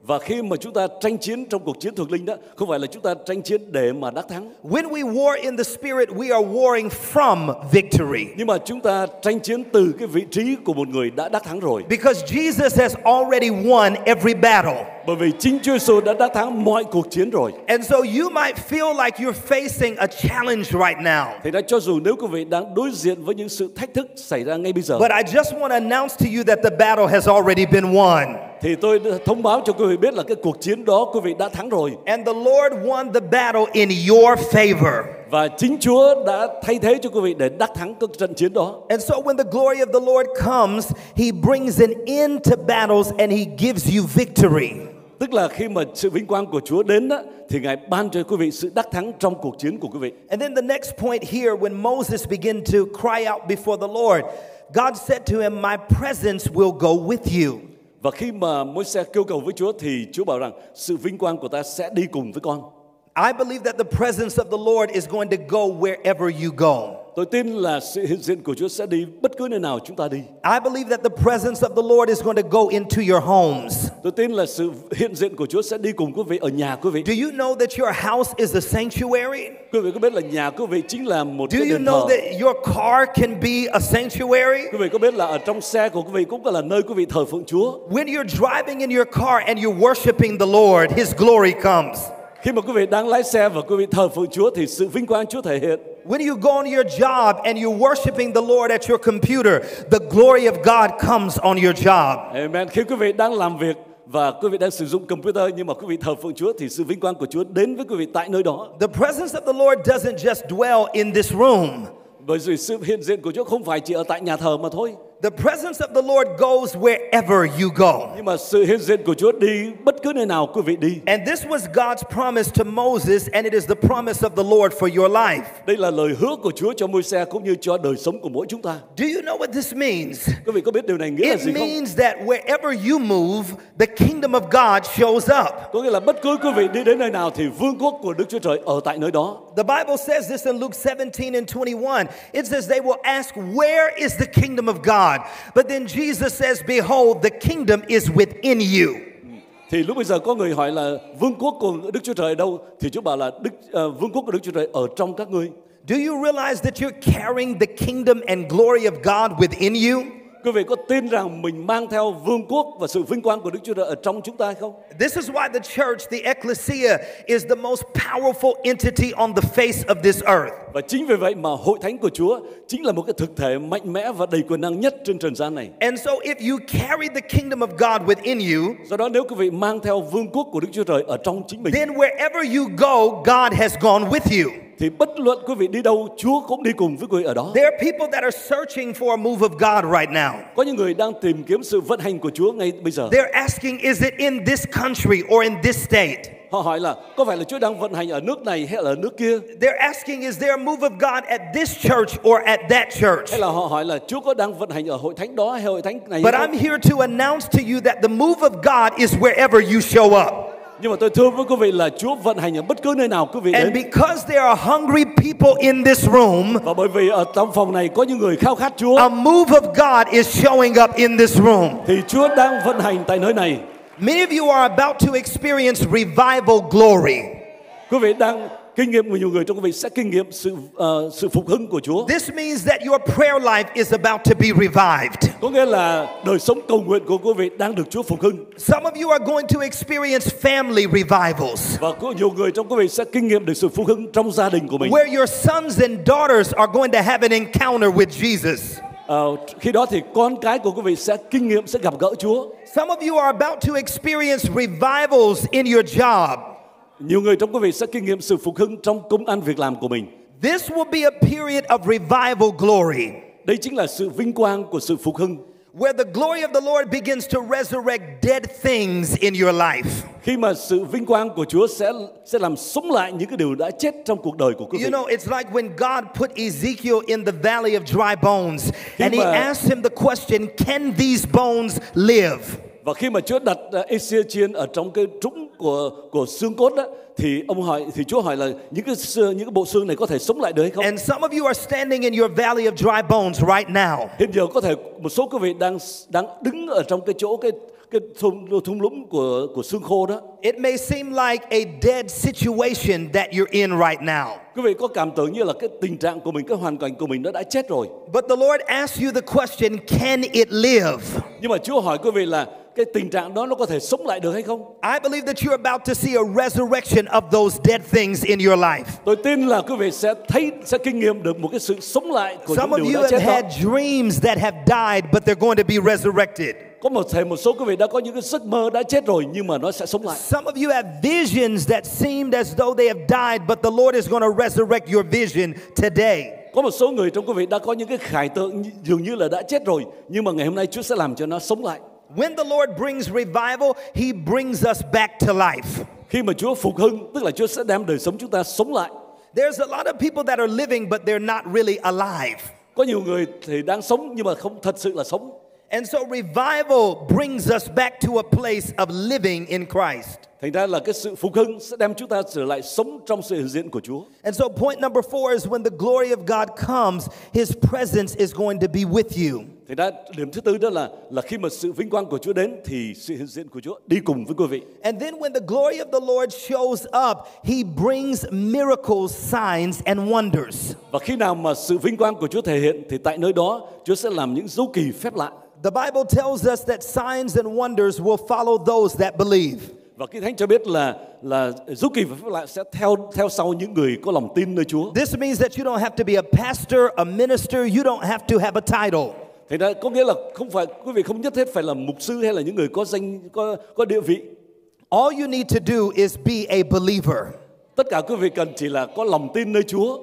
Và khi mà chúng ta tranh chiến trong cuộc chiến thuộc linh đó, không phải là chúng ta tranh chiến để mà đắc thắng, When we war in the spirit, we are warring from victory. nhưng mà chúng ta tranh chiến từ cái vị trí của một người đã đắc thắng rồi. Because Jesus has already won every battle. Bởi vì chính Chúa Giêsu đã đắc thắng mọi cuộc chiến rồi. And so you might feel like you're facing a challenge right now. Thì đã cho dù nếu quý vị đang đối diện với những sự thách thức xảy ra ngay bây giờ, But I just want to announce to you that the battle has already been won. Thì tôi thông báo cho quý vị biết là cái cuộc chiến đó quý vị đã thắng rồi. And the Lord won the battle in your favor. Và chính Chúa đã thay thế cho quý vị để đắc thắng các trận chiến đó. And so when the glory of the Lord comes, he brings an end to battles and he gives you victory. Tức là khi mà sự vinh quang của Chúa đến đó, thì Ngài ban cho quý vị sự đắc thắng trong cuộc chiến của quý vị. And then the next point here, when Moses began to cry out before the Lord, God said to him, My presence will go with you. Và khi mà Môi-se kêu cầu với Chúa thì Chúa bảo rằng sự vinh quang của ta sẽ đi cùng với con. I believe that the presence of the Lord is going to go wherever you go. Tôi tin là sự hiện diện của Chúa sẽ đi bất cứ nơi nào chúng ta đi. I believe that the presence of the Lord is going to go into your homes. Tôi tin là sự hiện diện của Chúa sẽ đi cùng quý vị ở nhà quý vị. Do you know that your house is a sanctuary? Quý vị có biết là nhà quý vị chính là một Do cái you đền know thờ. that your car can be a sanctuary? Quý vị có biết là ở trong xe của quý vị cũng là nơi quý vị thờ phượng Chúa. When you're driving in your car and you're worshiping the Lord, His glory comes. Khi mà quý vị đang lái xe và quý vị thờ phượng Chúa thì sự vinh quang Chúa thể hiện. When you go on your job and you're worshiping the Lord at your computer, the glory of God comes on your job. Amen. Khi quý vị đang làm việc và quý vị đang sử dụng computer nhưng mà quý vị thờ phượng Chúa thì sự vinh quang của Chúa đến với quý vị tại nơi đó. The presence of the Lord doesn't just dwell in this room. Bởi vì sự hiện diện của Chúa không phải chỉ ở tại nhà thờ mà thôi. The presence of the Lord goes wherever you go. Nhưng mà sự hiện diện của Chúa đi bất cứ nơi nào quý vị đi. And this was God's promise to Moses, and it is the promise of the Lord for your life. Đây là lời hứa của Chúa cho môi-se cũng như cho đời sống của mỗi chúng ta. Do you know what this means? Quý vị có biết điều này nghĩa là It gì không? means that wherever you move, the kingdom of God shows up. Có nghĩa là bất cứ quý vị đi đến nơi nào thì vương quốc của Đức Chúa Trời ở tại nơi đó. The Bible says this in Luke 17 and 21. It says, They will ask, Where is the kingdom of God? But then Jesus says, Behold, the kingdom is within you. Thì lúc bây giờ có người hỏi là vương quốc của Đức Chúa Trời đâu? Thì Chúa bảo là Đức ờ, vương quốc của Đức Chúa Trời ở trong các ngươi. Do you realize that you're carrying the kingdom and glory of God within you? Quý vị có tin rằng mình mang theo vương quốc và sự vinh quang của Đức Chúa Trời ở trong chúng ta hay không? This is why the church, the ecclesia, is the most powerful entity on the face of this earth. Và chính vì vậy mà hội thánh của Chúa chính là một cái thực thể mạnh mẽ và đầy quyền năng nhất trên trần gian này. And so, if you carry the kingdom of God within you, Do đó nếu quý vị mang theo vương quốc của Đức Chúa Trời ở trong chính mình then wherever you go, God has gone with you. Thì bất luận quý vị đi đâu, Chúa cũng đi cùng với quý vị ở đó. There are people that are searching for a move of God right now. Có những người đang tìm kiếm sự vận hành của Chúa ngay bây giờ. They're asking, is it in this country or in this state? Họ hỏi là có phải là Chúa đang vận hành ở nước này hay là ở nước kia? They're asking, is there a move of God at this church or at that church? Hay là họ hỏi là Chúa có đang vận hành ở hội thánh đó hay hội thánh này But I'm here to announce to you that the move of God is wherever you show up. Nhưng mà tôi thưa với quý vị là Chúa vận hành ở bất cứ nơi nào quý vị And đến. because there are hungry people in this room, Và bởi vì ở trong phòng này có những người khao khát Chúa a move of God is showing up in this room. thì Chúa đang vận hành tại nơi này. Many of you are about to experience revival glory. Quý vị đang kinh nghiệm nhiều người trong quý vị sẽ kinh nghiệm sự ờ, sự phục hưng của Chúa. This means that your prayer life is about to be revived. Có nghĩa là đời sống cầu nguyện của quý vị đang được Chúa phục hưng Some of you are going to experience family revivals và có nhiều người trong quý vị sẽ kinh nghiệm được sự phục hưng trong gia đình của mình. where your sons and daughters are going to have an encounter with Jesus. Ờ, khi đó thì con cái của quý vị sẽ kinh nghiệm sẽ gặp gỡ Chúa. Some of you are about to experience revivals in your job. Nhiều người trong quý vị sẽ kinh nghiệm sự phục hưng trong công ăn việc làm của mình. This will be a period of revival glory Đây chính là sự vinh quang của sự phục hưng. where the glory of the Lord begins to resurrect dead things in your life. Khi mà sự vinh quang của Chúa sẽ sẽ làm sống lại những cái điều đã chết trong cuộc đời của quý vị. You know, it's like when God put Ezekiel in the valley of dry bones and he asked him the question, Can these bones live? Và khi mà Chúa đặt uh, Ê-xia-chiên ở trong cái trũng của của xương cốt đó thì ông hỏi thì Chúa hỏi là những cái xương, những cái bộ xương này có thể sống lại được hay không? And some of you are standing in your valley of dry bones right now. Hiện giờ có thể một số quý vị đang đang đứng ở trong cái chỗ cái cái thung thung lũng của của xương khô đó. It may seem like a dead situation that you're in right now. Quý vị có cảm tưởng như là cái tình trạng của mình, cái hoàn cảnh của mình nó đã chết rồi. But the Lord asks you the question, Can it live? Nhưng mà Chúa hỏi quý vị là cái tình trạng đó nó có thể sống lại được hay không? I believe that you're about to see a resurrection of those dead things in your life. Tôi tin là quý vị sẽ thấy sẽ kinh nghiệm được một cái sự sống lại của Some những of điều you đã have chết had đó. dreams that have died, but they're going to be resurrected. Có một thể một số quý vị đã có những cái giấc mơ đã chết rồi nhưng mà nó sẽ sống lại. Some of you have visions that seemed as though they have died, but the Lord is going to resurrect your vision today. Có một số người trong quý vị đã có những cái khải tượng dường như là đã chết rồi nhưng mà ngày hôm nay Chúa sẽ làm cho nó sống lại. When the Lord brings revival, He brings us back to life. Khi mà Chúa phục hưng tức là Chúa sẽ đem đời sống chúng ta sống lại. There's a lot of people that are living, but they're not really alive. Có nhiều người thì đang sống nhưng mà không thật sự là sống. And so revival brings us back to a place of living in Christ. Thành ra là cái sự phục hưng sẽ đem chúng ta trở lại sống trong sự hiện diện của Chúa. And so, point number four is when the glory of God comes, his presence is going to be with you. Thành ra điểm thứ tư đó là là khi mà sự vinh quang của Chúa đến thì sự hiện diện của Chúa đi cùng với quý vị. And then, when the glory of the Lord shows up, he brings miracles, signs, and wonders. Và khi nào mà sự vinh quang của Chúa thể hiện thì tại nơi đó Chúa sẽ làm những dấu kỳ phép lạ. The Bible tells us that signs and wonders will follow those that believe. Và Kinh Thánh cho biết là là dấu kỳ và phép lạ sẽ theo theo sau những người có lòng tin nơi Chúa. This means that you don't have to be a pastor, a minister, you don't have to have a title. Thành ra có nghĩa là không phải quý vị không nhất thiết phải là mục sư hay là những người có danh có có địa vị. All you need to do is be a believer. Tất cả quý vị cần chỉ là có lòng tin nơi Chúa.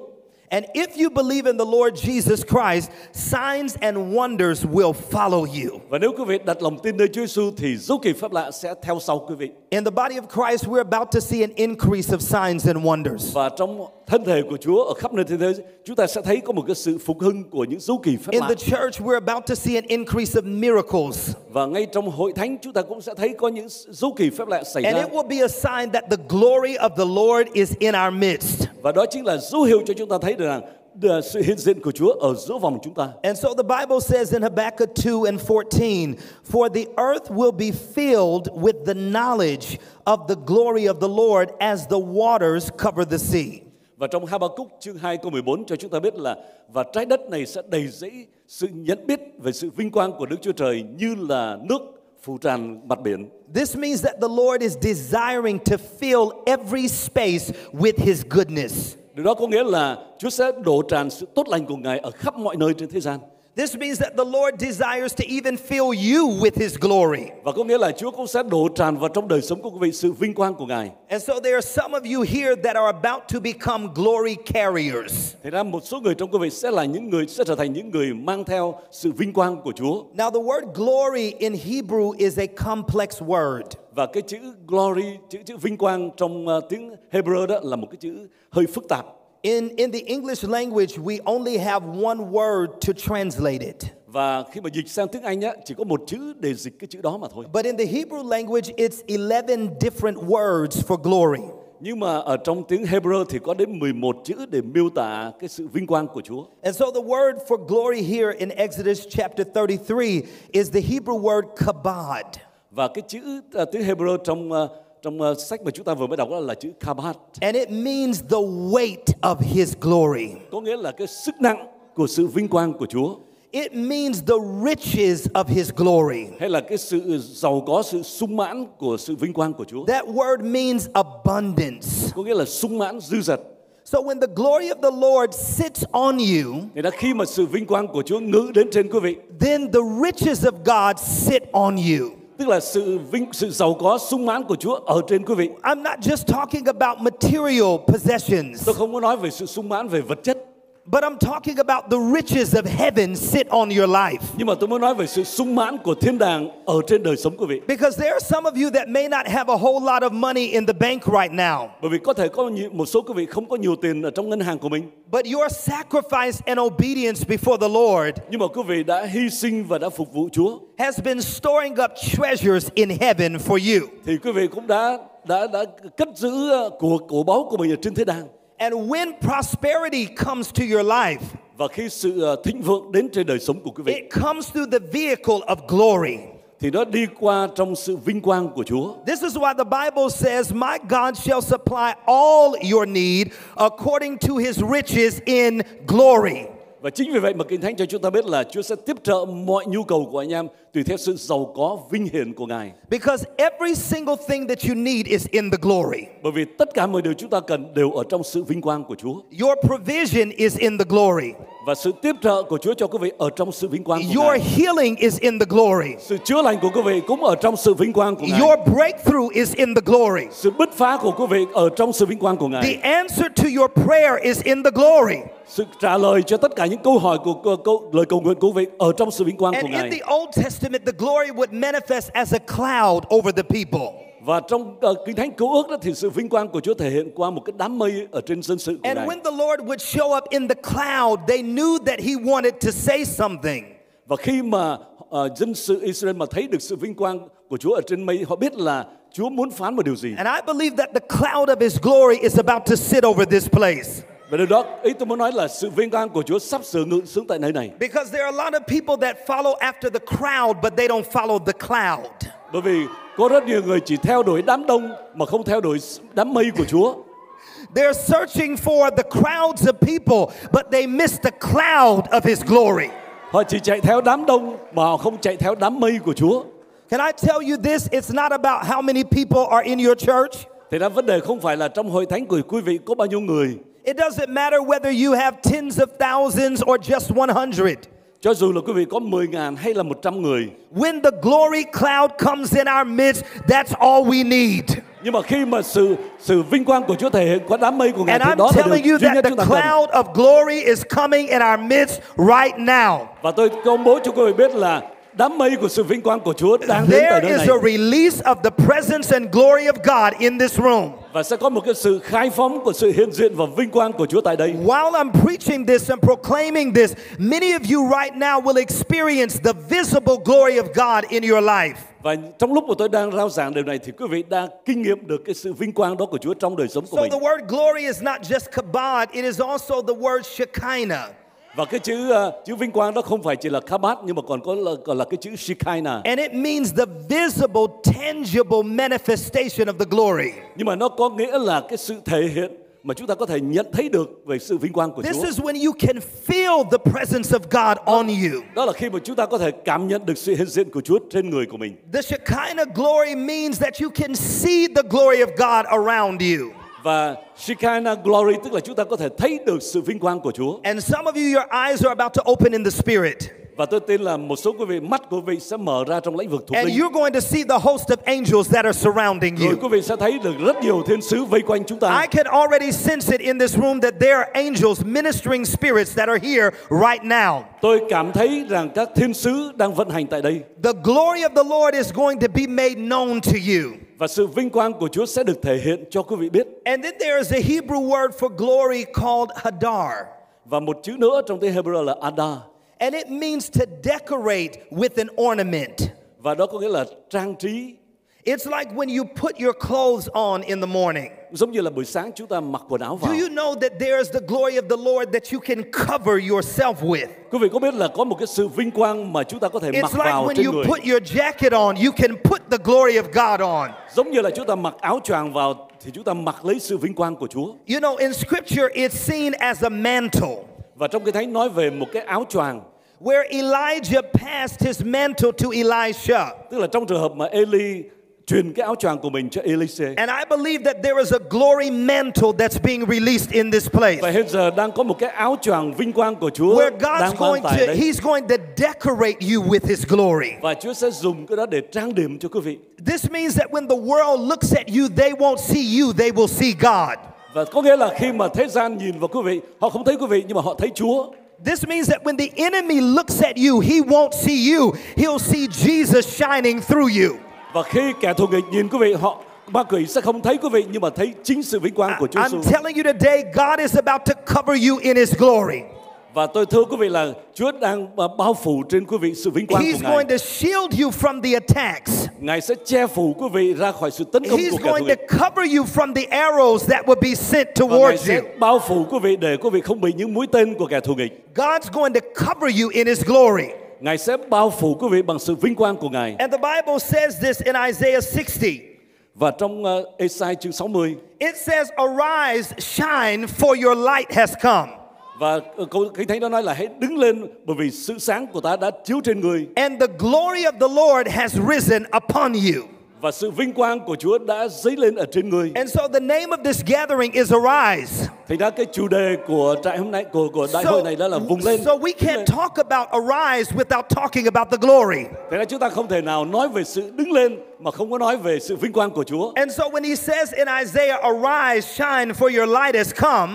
And if you believe in the Lord Jesus Christ, signs and wonders will follow you. Và nếu quý vị đặt lòng tin nơi Chúa Giêsu thì dấu kỳ phép lạ sẽ theo sau quý vị. In the body of Christ, we're about to see an increase of signs and wonders. Và trong thân thể của Chúa ở khắp nơi thế giới, chúng ta sẽ thấy có một cái sự phục hưng của những dấu kỳ phép In lạ. the church, we're about to see an increase of miracles. Và ngay trong hội thánh chúng ta cũng sẽ thấy có những dấu kỳ phép lạ xảy And ra. it will be a sign that the glory of the Lord is in our midst. Và đó chính là dấu hiệu cho chúng ta thấy được rằng sự hiện diện của Chúa ở giữa vòng chúng ta. And so the Bible says in Habakkuk 2 and 14, For the earth will be filled with the knowledge of the glory of the Lord as the waters cover the sea. Và trong Habakkuk chương 2 câu 14 cho chúng ta biết là và trái đất này sẽ đầy dẫy sự nhận biết về sự vinh quang của Đức Chúa Trời như là nước phủ tràn mặt biển. This means that the Lord is desiring to fill every space with his goodness. Điều đó có nghĩa là Chúa sẽ đổ tràn sự tốt lành của Ngài ở khắp mọi nơi trên thế gian. This means that the Lord desires to even fill you with his glory. Và có nghĩa là Chúa cũng sẽ đổ tràn vào trong đời sống của quý vị sự vinh quang của Ngài. And so there are some of you here that are about to become glory carriers. Thế ra một số người trong quý vị sẽ là những người sẽ trở thành những người mang theo sự vinh quang của Chúa. Now, the word glory in Hebrew is a complex word. Và cái chữ glory, chữ chữ vinh quang trong uh, tiếng Hebrew đó là một cái chữ hơi phức tạp. In, in the English language, we only have one word to translate it. Và khi mà dịch sang tiếng Anh á, chỉ có một chữ để dịch cái chữ đó mà thôi. But in the Hebrew language, it's 11 different words for glory. Nhưng mà ở trong tiếng Hebrew thì có đến 11 chữ để miêu tả cái sự vinh quang của Chúa. And so the word for glory here in Exodus chapter 33 is the Hebrew word kabod. Và cái chữ uh, tiếng Hebrew trong uh, trong uh, sách mà chúng ta vừa mới đọc đó là chữ kabat. And it means the weight of his glory. Có nghĩa là cái sức nặng của sự vinh quang của Chúa. It means the riches of his glory. Hay là cái sự giàu có, sự sung mãn của sự vinh quang của Chúa. That word means abundance. Có nghĩa là sung mãn dư dật. So when the glory of the Lord sits on you, Thì đã khi mà sự vinh quang của Chúa ngự đến trên quý vị, then the riches of God sit on you. Tức là sự vinh sự giàu có sung mãn của Chúa ở trên quý vị. I'm not just talking about material possessions, Tôi không có nói về sự sung mãn về vật chất, but I'm talking about the riches of heaven sit on your life. nhưng mà tôi muốn nói về sự sung mãn của thiên đàng ở trên đời sống của quý vị. Because there are some of you that may not have a whole lot of money in the bank right now, Bởi vì có thể có một số quý vị không có nhiều tiền ở trong ngân hàng của mình, but your sacrifice and obedience before the Lord nhưng mà quý vị đã hy sinh và đã phục vụ Chúa, has been storing up treasures in heaven for you. thì quý vị cũng đã đã đã cất giữ của cổ báu của mình ở trên thế đàng. And when prosperity comes to your life, Và khi sự thịnh vượng đến trên đời sống của quý vị, it comes through the vehicle of glory. thì nó đi qua trong sự vinh quang của Chúa. This is why the Bible says, My God shall supply all your need according to his riches in glory. Và chính vì vậy mà Kinh Thánh cho chúng ta biết là Chúa sẽ tiếp trợ mọi nhu cầu của anh em tùy theo sự giàu có vinh hiển của Ngài. Because every single thing that you need is in the glory. Bởi vì tất cả mọi điều chúng ta cần đều ở trong sự vinh quang của Chúa. Your provision is in the glory. Và sự tiếp trợ của Chúa cho quý vị ở trong sự vinh quang của Your Ngài. healing is in the glory. Sự chữa lành của quý vị cũng ở trong sự vinh quang của Ngài. Your breakthrough is in the glory. Sự bứt phá của quý vị ở trong sự vinh quang của Ngài. The answer to your prayer is in the glory. Sự trả lời cho tất cả những câu hỏi của câu, câu, lời cầu nguyện của vị ở trong sự vinh quang của And in Ngài. the Old Testament, the glory would manifest as a cloud over the people. Và trong uh, Kinh Thánh Cứu ước đó thì sự vinh quang của Chúa thể hiện qua một cái đám mây ở trên dân sự của And Ngài. when the Lord would show up in the cloud, they knew that He wanted to say something. Và khi mà ờ, dân sự Israel mà thấy được sự vinh quang của Chúa ở trên mây, họ biết là Chúa muốn phán một điều gì. And I believe that the cloud of His glory is about to sit over this place. Và điều đó, ý tôi muốn nói là sự vinh quang của Chúa sắp sửa ngự xuống tại nơi này. Because there are a lot of people that follow after the crowd, but they don't follow the cloud. Bởi vì có rất nhiều người chỉ theo đuổi đám đông mà không theo đuổi đám mây của Chúa. They're searching for the crowds of people, but they miss the cloud of His glory. Họ chỉ chạy theo đám đông mà họ không chạy theo đám mây của Chúa. Can I tell you this? It's not about how many people are in your church. Thì ra vấn đề không phải là trong hội thánh của quý vị có bao nhiêu người. It doesn't matter whether you have tens of thousands or just 100. Cho dù là quý vị có 10 ngàn hay là 100 người. When the glory cloud comes in our midst, that's all we need. Nhưng mà khi mà sự sự vinh quang của Chúa thể hiện qua đám mây của Ngài And thì I'm đó là điều telling you duy that nhất the chúng ta cần. cloud of glory is coming in our midst right now. Và tôi công bố cho quý vị biết là đám mây của sự vinh quang của Chúa đang đến tại nơi is này. a release of the presence and glory of God in this room. Và sẽ có một cái sự khai phóng của sự hiện diện và vinh quang của Chúa tại đây. While I'm preaching this and proclaiming this, many of you right now will experience the visible glory of God in your life. Và trong lúc mà tôi đang rao giảng điều này thì quý vị đang kinh nghiệm được cái sự vinh quang đó của Chúa trong đời sống của So mình. the word glory is not just kabod, it is also the word shekinah. Và cái chữ ờ, chữ vinh quang đó không phải chỉ là kabat nhưng mà còn có là, còn là cái chữ shikina. And it means the visible, tangible manifestation of the glory. Nhưng mà nó có nghĩa là cái sự thể hiện mà chúng ta có thể nhận thấy được về sự vinh quang của This Chúa. is when you can feel the presence of God on you. Đó là khi mà chúng ta có thể cảm nhận được sự hiện diện của Chúa trên người của mình. The Shekinah glory means that you can see the glory of God around you. Và Shekinah glory tức là chúng ta có thể thấy được sự vinh quang của Chúa. And some of you, your eyes are about to open in the spirit. Và tôi tin là một số quý vị mắt của vị sẽ mở ra trong lĩnh vực thuộc And linh. you're going to see the host of angels that are surrounding you. Rồi you. quý vị sẽ thấy được rất nhiều thiên sứ vây quanh chúng ta. I can already sense it in this room that there are angels, ministering spirits that are here right now. Tôi cảm thấy rằng các thiên sứ đang vận hành tại đây. The glory of the Lord is going to be made known to you. Và sự vinh quang của Chúa sẽ được thể hiện cho quý vị biết. And then there is a Hebrew word for glory called hadar. Và một chữ nữa trong tiếng Hebrew là Ada. And it means to decorate with an ornament. Và đó có nghĩa là trang trí. It's like when you put your clothes on in the morning. Giống như là buổi sáng chúng ta mặc quần áo Do vào. you know that there is the glory of the Lord that you can cover yourself with? Quý vị có biết là có một cái sự vinh quang mà chúng ta có thể mặc It's like vào when trên you người. put your jacket on, you can put the glory of God on. Giống như là chúng ta mặc áo choàng vào thì chúng ta mặc lấy sự vinh quang của Chúa. You know, in scripture, it's seen as a mantle Và trong cái thánh nói về một cái áo choàng. where Elijah passed his mantle to Elisha. Tức là trong trường hợp mà Eli truyền cái áo choàng của mình cho Elise. And I believe that there is a glory mantle that's being released in this place. Và hiện giờ đang có một cái áo choàng vinh quang của Chúa Where God's đang going to, đây. He's going to decorate you with His glory. Và Chúa sẽ dùng cái đó để trang điểm cho quý vị. This means that when the world looks at you, they won't see you, they will see God. Và có nghĩa là khi mà thế gian nhìn vào quý vị, họ không thấy quý vị nhưng mà họ thấy Chúa. This means that when the enemy looks at you, he won't see you, he'll see Jesus shining through you. Và khi kẻ thù nghịch nhìn quý vị, họ ma quỷ sẽ không thấy quý vị nhưng mà thấy chính sự vinh quang của Chúa I'm Giêsu. telling you today, God is about to cover you in his glory. Và tôi thưa quý vị là Chúa đang à, bao phủ trên quý vị sự vinh quang He's của Ngài. going to shield you from the attacks. Ngài sẽ che phủ quý vị ra khỏi sự tấn công He's của kẻ thù going to cover you from the arrows that will be sent Ngài towards sẽ you. bao phủ quý vị để quý vị không bị những mũi tên của kẻ thù nghịch. God's going to cover you in his glory. Ngài sẽ bao phủ quý vị bằng sự vinh quang của Ngài. And the Bible says this in Isaiah 60. Và trong uh, Esai chương 60 It says, Arise, shine, for your light has come. và ờ, câu kinh thánh đó nói là hãy đứng lên bởi vì sự sáng của ta đã chiếu trên người And the glory of the Lord has risen upon you. Và sự vinh quang của Chúa đã dấy lên ở trên người. And so the name of this gathering is Arise. Thành ra cái chủ đề của trại hôm nay của của đại hội So, này đó là vùng lên. so we can't talk about arise without talking about the glory. Thế ra chúng ta không thể nào nói về sự đứng lên mà không có nói về sự vinh quang của Chúa. And so when he says in Isaiah, Arise, shine, for your light has come,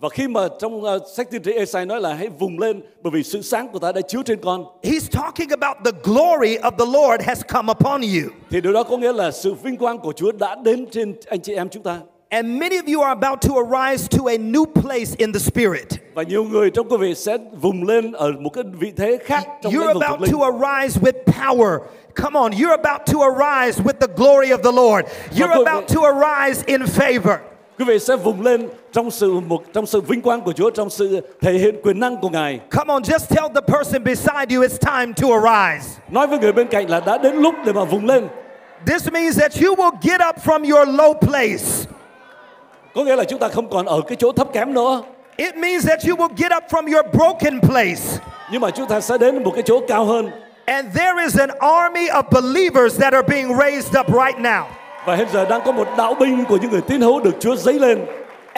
Và khi mà trong uh, sách tiên tri Esai nói là hãy vùng lên bởi vì sự sáng của ta đã chiếu trên con he's talking about the glory of the Lord has come upon you. thì điều đó có nghĩa là sự vinh quang của Chúa đã đến trên anh chị em chúng ta. And many of you are about to arise to a new place in the Spirit. Và nhiều người trong quý vị sẽ vùng lên ở một cái vị thế khác trong You're about to arise with power. Come on, you're about to arise with the glory of the Lord. You're about to arise in favor. Quý vị sẽ vùng lên trong sự một trong sự vinh quang của Chúa, trong sự thể hiện quyền năng của Ngài. Come on, just tell the person beside you it's time to arise. Nói với người bên cạnh là đã đến lúc để mà vùng lên. This means that you will get up from your low place. Có nghĩa là chúng ta không còn ở cái chỗ thấp kém nữa, It means that you will get up from your broken place. nhưng mà chúng ta sẽ đến một cái chỗ cao hơn. And there is an army of believers that are being raised up right now. Và hiện giờ đang có một đạo binh của những người tín hữu được Chúa dấy lên.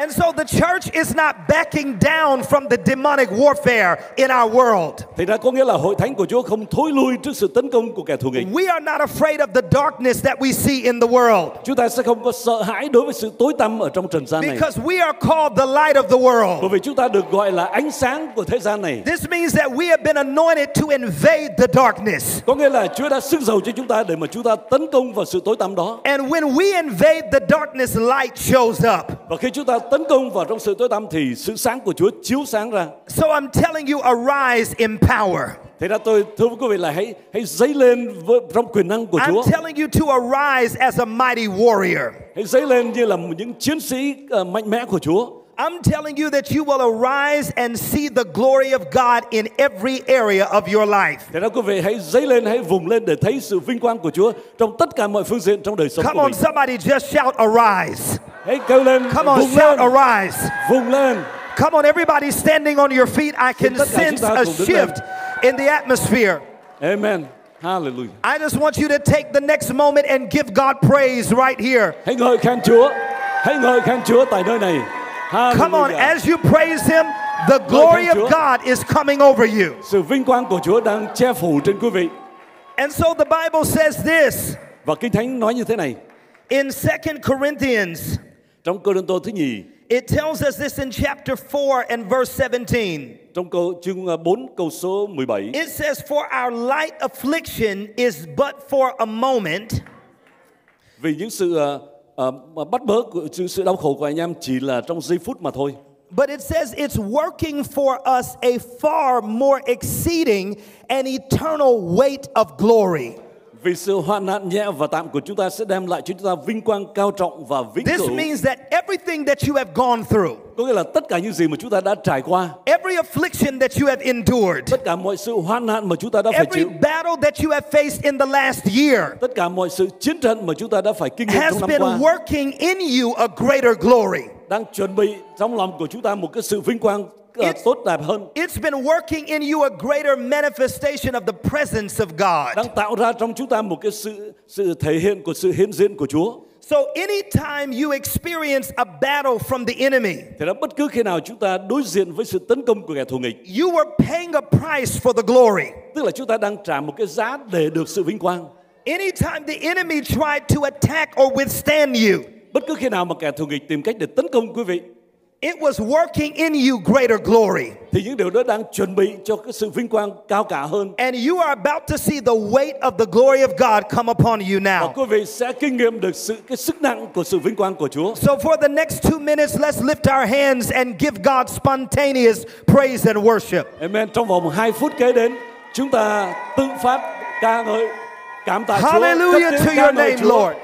And so the church is not backing down from the demonic warfare in our world. Thì ra có nghĩa là hội thánh của Chúa không thối lui trước sự tấn công của kẻ thù nghịch. We are not afraid of the darkness that we see in the world Chúng ta sẽ không có sợ hãi đối với sự tối tăm ở trong trần gian này. because we are called the light of the Bởi world. vì chúng ta được gọi là ánh sáng của thế gian này. This means that we have been anointed to invade the darkness. Có nghĩa là Chúa đã sức giàu cho chúng ta để mà chúng ta tấn công vào sự tối tăm đó. And when we invade the darkness, light shows up. Và khi chúng ta tấn công vào trong sự tối tăm thì sự sáng của Chúa chiếu sáng ra. So I'm telling you, arise in power. Thế ra tôi thưa quý vị là hãy hãy dấy lên với, trong quyền năng của Chúa. I'm telling you to arise as a mighty warrior. Hãy dấy lên như là những chiến sĩ ờ, mạnh mẽ của Chúa. I'm telling you that you will arise and see the glory of God in every area of your life. Thế ra quý vị hãy dấy lên, hãy vùng lên để thấy sự vinh quang của Chúa trong tất cả mọi phương diện trong đời sống Come của on, mình. somebody just shout, arise. Hãy kêu lên, Come on, vùng shout, lên, arise. vùng lên. Come on, everybody standing on your feet. I can tất cả chúng sense ta a cùng đứng lên. shift in the atmosphere. Amen. Hallelujah. I just want you to take the next moment and give God praise right here. Hãy ngợi khen Chúa. Hãy ngợi khen Chúa tại nơi này. Come on, as you praise Him, the glory of God is coming over you. Sự vinh quang của Chúa đang che phủ trên quý vị. And so the Bible says this Và Kinh Thánh nói như thế này. in 2 Corinthians. Trong Cơ Đô Tô thứ nhì, It tells us this in chapter 4 and verse 17. trong câu chương 4 câu số 17. It says, For our light affliction is but for a moment, Vì những sự ờ, mà bắt bớ sự, sự đau khổ của anh em chỉ là trong giây phút mà thôi. but it says it's working for us a far more exceeding and eternal weight of glory. Vì sự hoạn nạn nhẹ và tạm của chúng ta sẽ đem lại cho chúng ta vinh quang cao trọng và vĩnh This cửu. means that everything that you have gone through, Có nghĩa là tất cả những gì mà chúng ta đã trải qua, every affliction that you have endured, tất cả mọi sự hoạn nạn mà chúng ta đã phải every chịu, battle that you have faced in the last year tất cả mọi sự chiến trận mà chúng ta đã phải kinh nghiệm has trong năm been qua, working in you a greater glory. đang chuẩn bị trong lòng của chúng ta một cái sự vinh quang It's- tốt đẹp hơn, It's been working in you a greater manifestation of the presence of God. đang tạo ra trong chúng ta một cái sự sự thể hiện của sự hiện diện của Chúa. So, anytime you experience a battle from the enemy, Thế đó bất cứ khi nào chúng ta đối diện với sự tấn công của kẻ thù nghịch, you are paying a price for the glory. tức là chúng ta đang trả một cái giá để được sự vinh quang. Anytime the enemy tried to attack or withstand you, Bất cứ khi nào mà kẻ thù nghịch tìm cách để tấn công quý vị, it was working in you greater glory. thì những điều đó đang chuẩn bị cho cái sự vinh quang cao cả hơn. And you are about to see the weight of the glory of God come upon you Và now. quý vị sẽ kinh nghiệm được sự cái sức nặng của sự vinh quang của Chúa. So, for the next two minutes, let's lift our hands and give God spontaneous praise and worship. Amen. Trong vòng 2 phút kế đến, chúng ta tự phát ca ngợi cảm tạ Chúa. Hallelujah to your name, Chúa. Lord.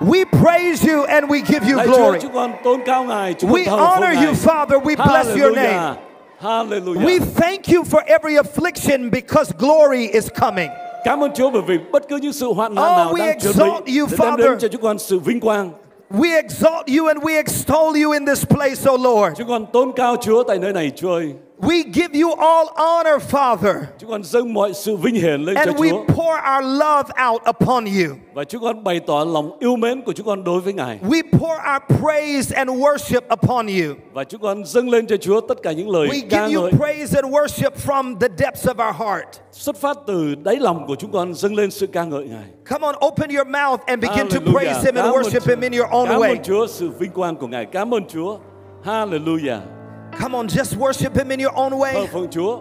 We praise you and we give you Lạy Chúa, glory. chúng con tôn cao Ngài, chúng We honor you, Father. We bless your name. Hallelujah. We thank you for every affliction because glory is coming. Cảm ơn Chúa bởi vì bất cứ những sự hoạn nạn Oh, nào we đang chuẩn exalt bị you, để đem Father. đến cho chúng con sự vinh quang. We exalt you and we extol you in this place, O Lord. Chúng con tôn cao Chúa tại nơi này, Chúa ơi. We give you all honor, Father, Chúng con dâng mọi sự vinh hiển lên cho and we Chúa. pour our love out upon you. Và chúng con bày tỏ lòng yêu mến của chúng con đối với Ngài. We pour our praise and worship upon you. Và chúng con dâng lên cho Chúa tất cả những lời We ca give you ngợi praise and worship from the depths of our heart. xuất phát từ đáy lòng của chúng con dâng lên sự ca ngợi Ngài. Come on, open your mouth and begin to Hallelujah. praise Him and Cảm ơn worship Chúa. Him in your own Cảm way. ơn Chúa sự vinh quang của Ngài. Cảm ơn Chúa. Hallelujah. Come on, just worship Him in your own Thờ way. phượng Chúa.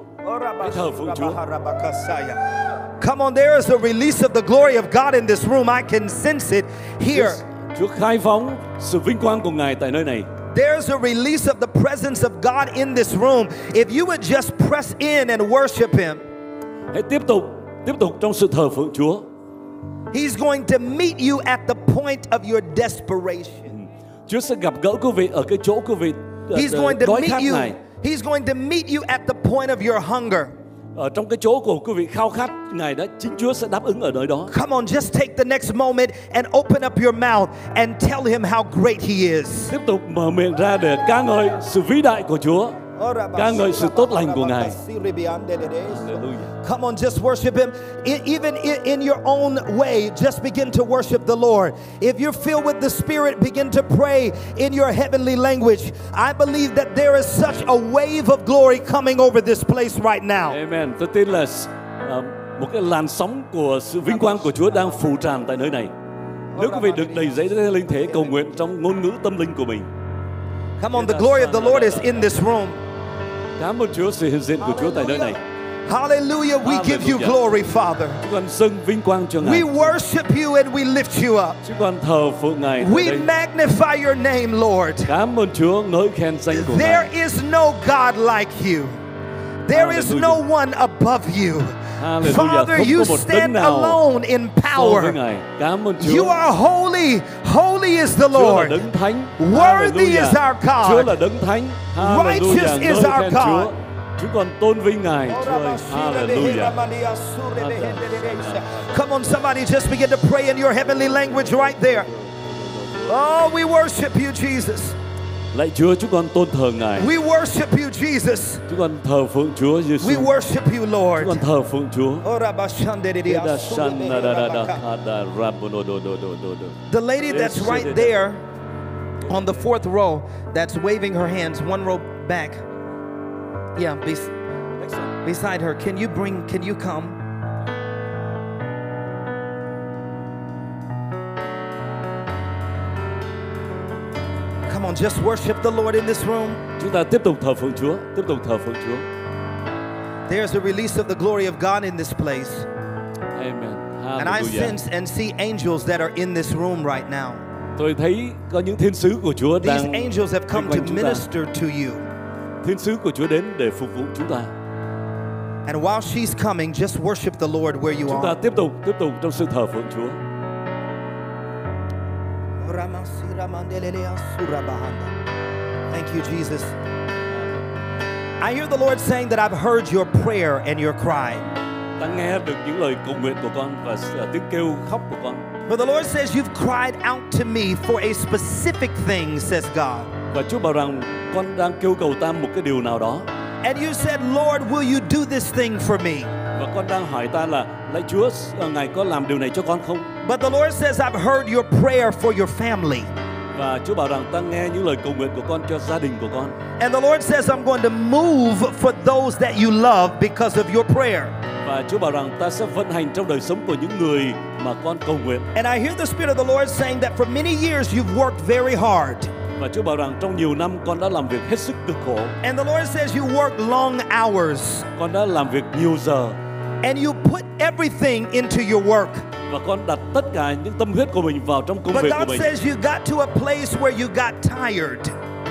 Thờ phượng Chúa. Come on, there is a release of the glory of God in this room. I can sense it here. Chúa khai phóng sự vinh quang của Ngài tại nơi này. There's a release of the presence of God in this room. If you would just press in and worship Him, Hãy tiếp tục, tiếp tục trong sự thờ phượng Chúa. He's going to meet you at the point of your desperation. Chúa sẽ gặp gỡ quý vị ở cái chỗ quý vị He's going to meet you. Ngài. He's going to meet you at the point of your hunger. Ở trong cái chỗ của quý vị khao khát Ngài đó, chính Chúa sẽ đáp ứng ở nơi đó. Come on, just take the next moment and open up your mouth and tell him how great he is. Tiếp tục mở miệng ra để ca ngợi sự vĩ đại của Chúa. Ca ngợi sự tốt lành của Ngài. Hallelujah. Come on, just worship Him. Even in your own way, just begin to worship the Lord. If you're filled with the Spirit, begin to pray in your heavenly language. I believe that there is such a wave of glory coming over this place right now. Amen. Tôi tin là một cái làn sóng của sự vinh quang của Chúa đang phủ tràn tại nơi này. Nếu quý vị được đầy dẫy linh thể cầu nguyện trong ngôn ngữ tâm linh của mình. Come on, the glory of the Lord is in this room. Cảm ơn Chúa sự hiện diện của Chúa tại nơi này. Hallelujah. We give you glory, Father. Chúng con dâng vinh quang cho Ngài. We worship you and we lift you up. Chúng con thờ phượng Ngài tại We magnify your name, Lord. Cảm ơn Chúa ngợi khen danh của There is no God like you. There is no one above you. Hallelujah. Father, you stand alone in power. Ngài. Cảm ơn Chúa. You are holy. Holy is the Lord. Worthy is our God. Chúa là đấng thánh. Righteous is our God. Chúa. Con tôn vinh Ngài. Chúa ơi. Hallelujah. Come on, somebody just begin to pray in your heavenly language right there. Oh, we worship you, Jesus. Lạy Chúa, chúng con tôn thờ Ngài. We worship you, Jesus. Chúng con thờ phượng Chúa Giêsu. We worship you, Chúng Lord. con thờ phượng Chúa. The lady that's right there on the fourth row that's waving her hands one row back. Yeah, bes- beside her. Can you bring, can you come? On, just worship the Lord in this room. Chúng ta tiếp tục thờ phượng Chúa, tiếp tục thờ phượng Chúa. There's a release of the glory of God in this place. Amen. And I sense and see angels that are in this room right now. Tôi thấy có những thiên sứ của Chúa These angels have come to quanh chúng ta. minister to you. Thiên sứ của Chúa đến để phục vụ chúng ta. And while she's coming, just worship the Lord where you are. Chúng ta tiếp tục tiếp tục trong sự thờ phượng Chúa. Thank you, Jesus. I hear the Lord saying that I've heard your prayer and your cry. Ta nghe được những lời cầu nguyện của con và s- tiếng kêu khóc của con. But the Lord says you've cried out to me for a specific thing, says God. Và Chúa bảo rằng con đang kêu cầu ta một cái điều nào đó. And you said, Lord, will you do this thing for me? Và con đang hỏi ta là Lạy Chúa, s- Ngài có làm điều này cho con không? But the Lord says, I've heard your prayer for your family. Và Chúa bảo rằng ta nghe những lời cầu nguyện của con cho gia đình của con. And the Lord says, I'm going to move for those that you love because of your prayer. Và Chúa bảo rằng ta sẽ vận hành trong đời sống của những người mà con cầu nguyện. And I hear the Spirit of the Lord saying that for many years you've worked very hard. Và Chúa bảo rằng trong nhiều năm con đã làm việc hết sức cực khổ. And the Lord says you work long hours Con đã làm việc nhiều giờ and you put everything into your work. và con đặt tất cả những tâm huyết của mình vào trong công But việc của God mình. says you got to a place where you got tired.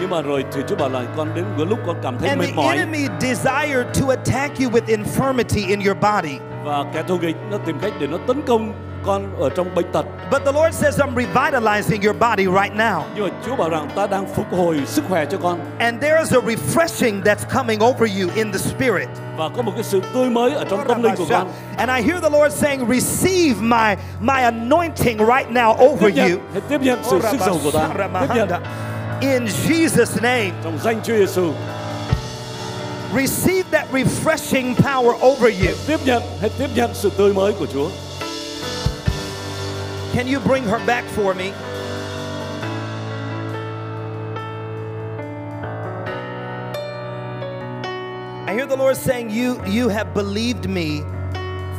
Nhưng mà rồi thì Chúa bảo là con đến cái lúc con cảm thấy And mệt the mỏi enemy desired to attack you with infirmity in your body. và kẻ thù nghịch nó tìm cách để nó tấn công con ở trong bệnh tật. But the Lord says, I'm revitalizing your body right now. Nhưng mà Chúa bảo rằng ta đang phục hồi sức khỏe cho con And there is a refreshing that's coming over you in the spirit. và có một cái sự tươi mới ở trong tâm linh của con. And I hear the Lord saying, Receive my, my anointing right now over Tiếp nhận, you. tiếp nhận sự sức giàu của ta. Tiếp nhận In Jesus' name, trong danh Chúa Giêsu. receive that refreshing power over you. Tiếp nhận, hãy tiếp nhận sự tươi mới của Chúa. Can you bring her back for me? I hear the Lord saying, You you have believed me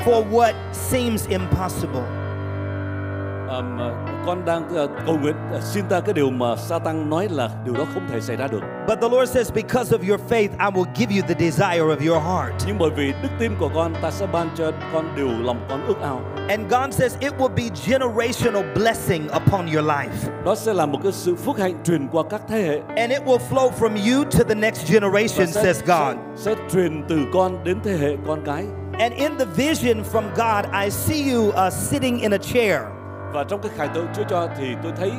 for what seems impossible. Ờ, con đang ờ, cầu nguyện ờ, xin ta cái điều mà Satan nói là điều đó không thể xảy ra được. But the Lord says, Because of your faith, I will give you the desire of your heart. Nhưng bởi vì đức tin của con, ta sẽ ban cho con điều lòng con ước ao. And God says it will be generational blessing upon your life. Đó sẽ là một cái sự phước hạnh truyền qua các thế hệ. And it will flow from you to the next generation, sẽ, says God. sẽ, sẽ truyền từ con đến thế hệ con cái. And in the vision from God, I see you uh, sitting in a chair. Và trong cái khải tượng Chúa cho thì tôi thấy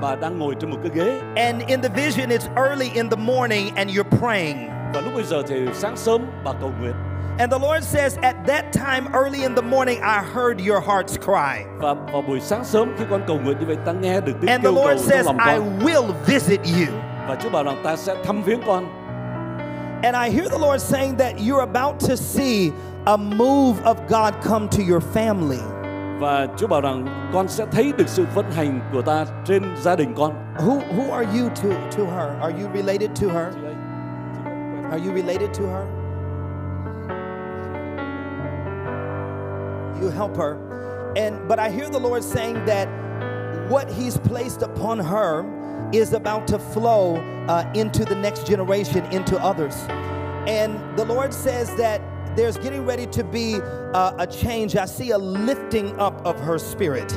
bà đang ngồi trên một cái ghế. And in the vision, it's early in the morning and you're praying. Và lúc bây giờ thì sáng sớm bà cầu nguyện. And the Lord says, At that time, early in the morning, I heard your heart's cry. Và vào buổi sáng sớm khi con cầu nguyện như vậy ta nghe được tiếng And the Lord says, I will visit you. Và Chúa bảo rằng ta sẽ thăm viếng con. And I hear the Lord saying that you're about to see a move of God come to your family. Và Chúa bảo rằng con sẽ thấy được sự vận hành của ta trên gia đình con. Who, who are you to, to her? Are you related to her? Are you related to her? You help her. And but I hear the Lord saying that what he's placed upon her is about to flow uh, into the next generation, into others. And the Lord says that there's getting ready to be uh, a change. I see a lifting up of her spirit.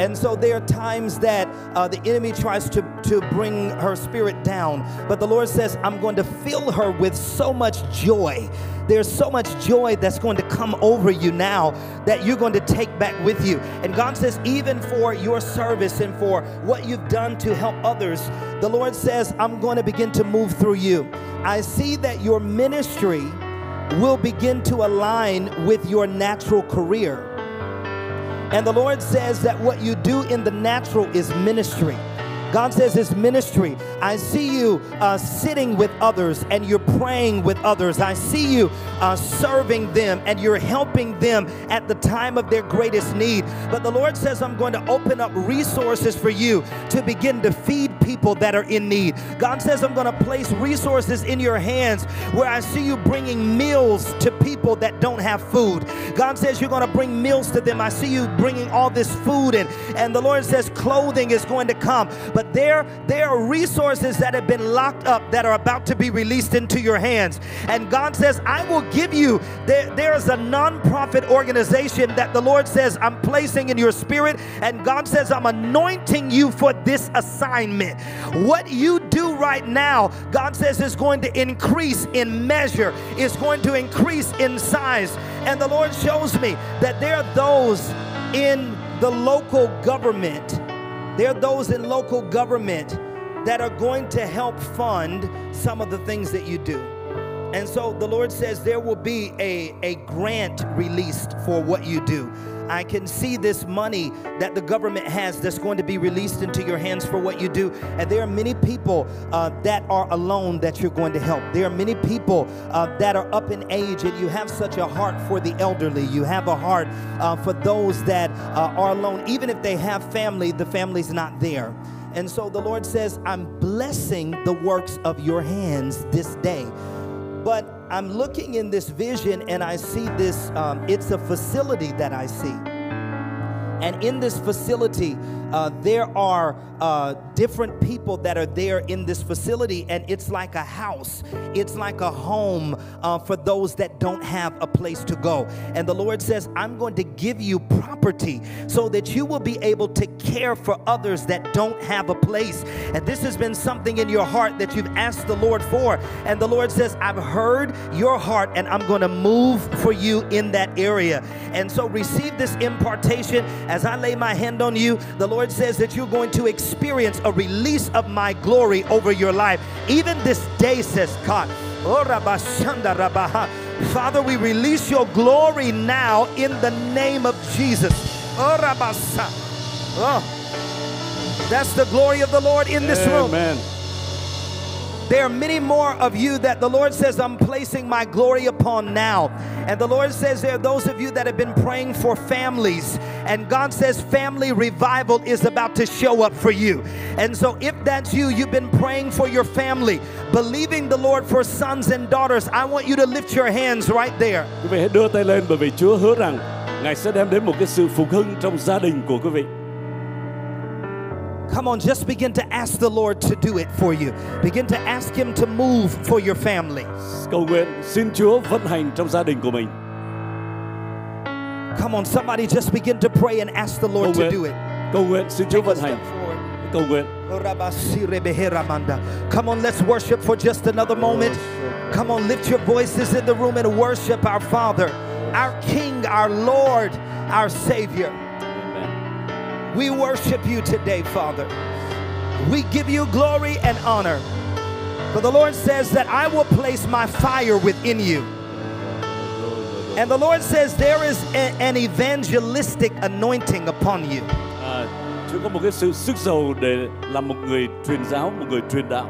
And so there are times that uh, the enemy tries to, to bring her spirit down. But the Lord says, I'm going to fill her with so much joy. There's so much joy that's going to come over you now that you're going to take back with you. And God says, even for your service and for what you've done to help others, the Lord says, I'm going to begin to move through you. I see that your ministry will begin to align with your natural career. And the Lord says that what you do in the natural is ministry. God says it's ministry. I see you uh, sitting with others and you're praying with others. I see you uh, serving them and you're helping them at the time of their greatest need. But the Lord says, I'm going to open up resources for you to begin to feed people that are in need. God says, I'm going to place resources in your hands where I see you bringing meals to people that don't have food. God says, You're going to bring meals to them. I see you bringing all this food in. And the Lord says, Clothing is going to come. But there, there are resources that have been locked up that are about to be released into your hands. And God says, I will give you. There, there is a non-profit organization that the Lord says, I'm placing in your spirit. And God says, I'm anointing you for this assignment. What you do right now, God says, is going to increase in measure, is going to increase in size. And the Lord shows me that there are those in the local government, there are those in local government that are going to help fund some of the things that you do. And so the Lord says there will be a, a grant released for what you do. I can see this money that the government has that's going to be released into your hands for what you do. And there are many people uh, that are alone that you're going to help. There are many people uh, that are up in age, and you have such a heart for the elderly. You have a heart uh, for those that uh, are alone. Even if they have family, the family's not there. And so the Lord says, I'm blessing the works of your hands this day. But I'm looking in this vision and I see this, um, it's a facility that I see. And in this facility, uh, there are uh, different people that are there in this facility, and it's like a house. It's like a home uh, for those that don't have a place to go. And the Lord says, I'm going to give you property so that you will be able to care for others that don't have a place. And this has been something in your heart that you've asked the Lord for. And the Lord says, I've heard your heart, and I'm going to move for you in that area. And so receive this impartation as I lay my hand on you. The Lord says that you're going to experience a release of my glory over your life. Even this day, says God. Oh. Father, we release your glory now in the name of Jesus. Oh, Oh, that's the glory of the Lord in this room. There are many more of you that the Lord says, I'm placing my glory upon now. And the Lord says, there are those of you that have been praying for families. And God says, family revival is about to show up for you. And so, if that's you, you've been praying for your family, believing the Lord for sons and daughters, I want you to lift your hands right there. Quý vị hãy đưa tay lên bởi vì Chúa hứa rằng Ngài sẽ đem đến một cái sự phục hưng trong gia đình của quý vị. Come on, just begin to ask the Lord to do it for you. Begin to ask Him to move for your family. Cầu nguyện xin Chúa vận hành trong gia đình của mình. Come on, somebody just begin to pray and ask the Lord to do it. cầu nguyện xin Chúa vận hành. Cầu nguyện. Come on, let's worship for just another moment. Come on, lift your voices in the room and worship our Father, our King, our Lord, our Savior. We worship you today, Father. We give you glory and honor. For the Lord says that I will place my fire within you. And the Lord says there is a- an evangelistic anointing upon you. À, Chúa có một cái sự sức giàu để làm một người truyền giáo, một người truyền đạo.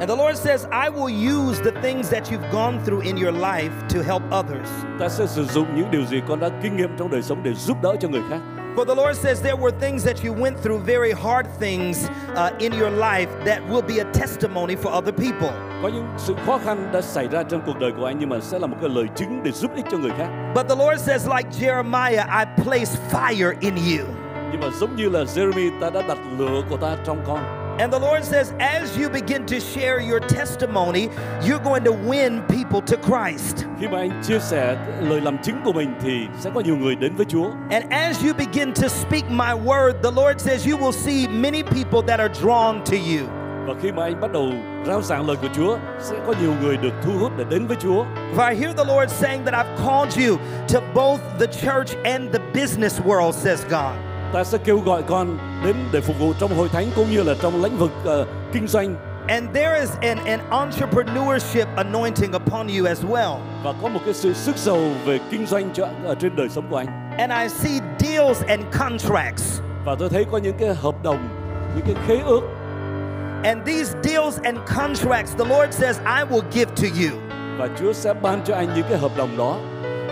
And the Lord says, I will use the things that you've gone through in your life to help others. Ta sẽ sử dụng những điều gì con đã kinh nghiệm trong đời sống để giúp đỡ cho người khác. For the Lord says there were things that you went through, very hard things uh, in your life that will be a testimony for other people. Có những sự khó khăn đã xảy ra trong cuộc đời của anh nhưng mà sẽ là một cái lời chứng để giúp ích cho người khác. But the Lord says, like Jeremiah, I place fire in you. Nhưng mà giống như là Jeremy ta đã đặt lửa của ta trong con. And the Lord says, as you begin to share your testimony, you're going to win people to Christ. Khi mà anh chia sẻ lời làm chứng của mình thì sẽ có nhiều người đến với Chúa. And as you begin to speak my word, the Lord says you will see many people that are drawn to you. Và khi mà anh bắt đầu rao giảng lời của Chúa sẽ có nhiều người được thu hút để đến với Chúa. For I hear the Lord saying that I've called you to both the church and the business world, says God. Ta sẽ kêu gọi con đến để phục vụ trong hội thánh cũng như là trong lĩnh vực ờ, kinh doanh And there is an, an entrepreneurship anointing upon you as well. và có một cái sự sức giàu về kinh doanh ở trên đời sống của anh. And I see deals and contracts. Và tôi thấy có những cái hợp đồng, những cái khế ước And these deals and contracts, the Lord says, I will give to you. và Chúa sẽ ban cho anh những cái hợp đồng đó.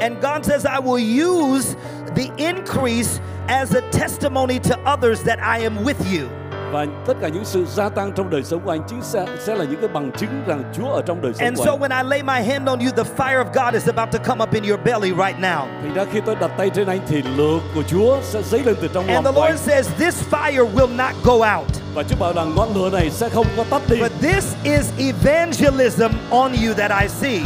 And God says, I will use the increase as a testimony to others that I am with you. Và tất cả những sự gia tăng trong đời sống của anh chính sẽ sẽ là những cái bằng chứng rằng Chúa ở trong đời sống And của so anh. when I lay my hand on you, the fire of God is about to come up in your belly right now. Thành ra khi tôi đặt tay trên anh thì lửa của Chúa sẽ dấy lên từ trong lòng And the của anh. Lord says, This fire will not go out. Và Chúa bảo rằng ngọn lửa này sẽ không có tắt đi. But this is evangelism on you that I see.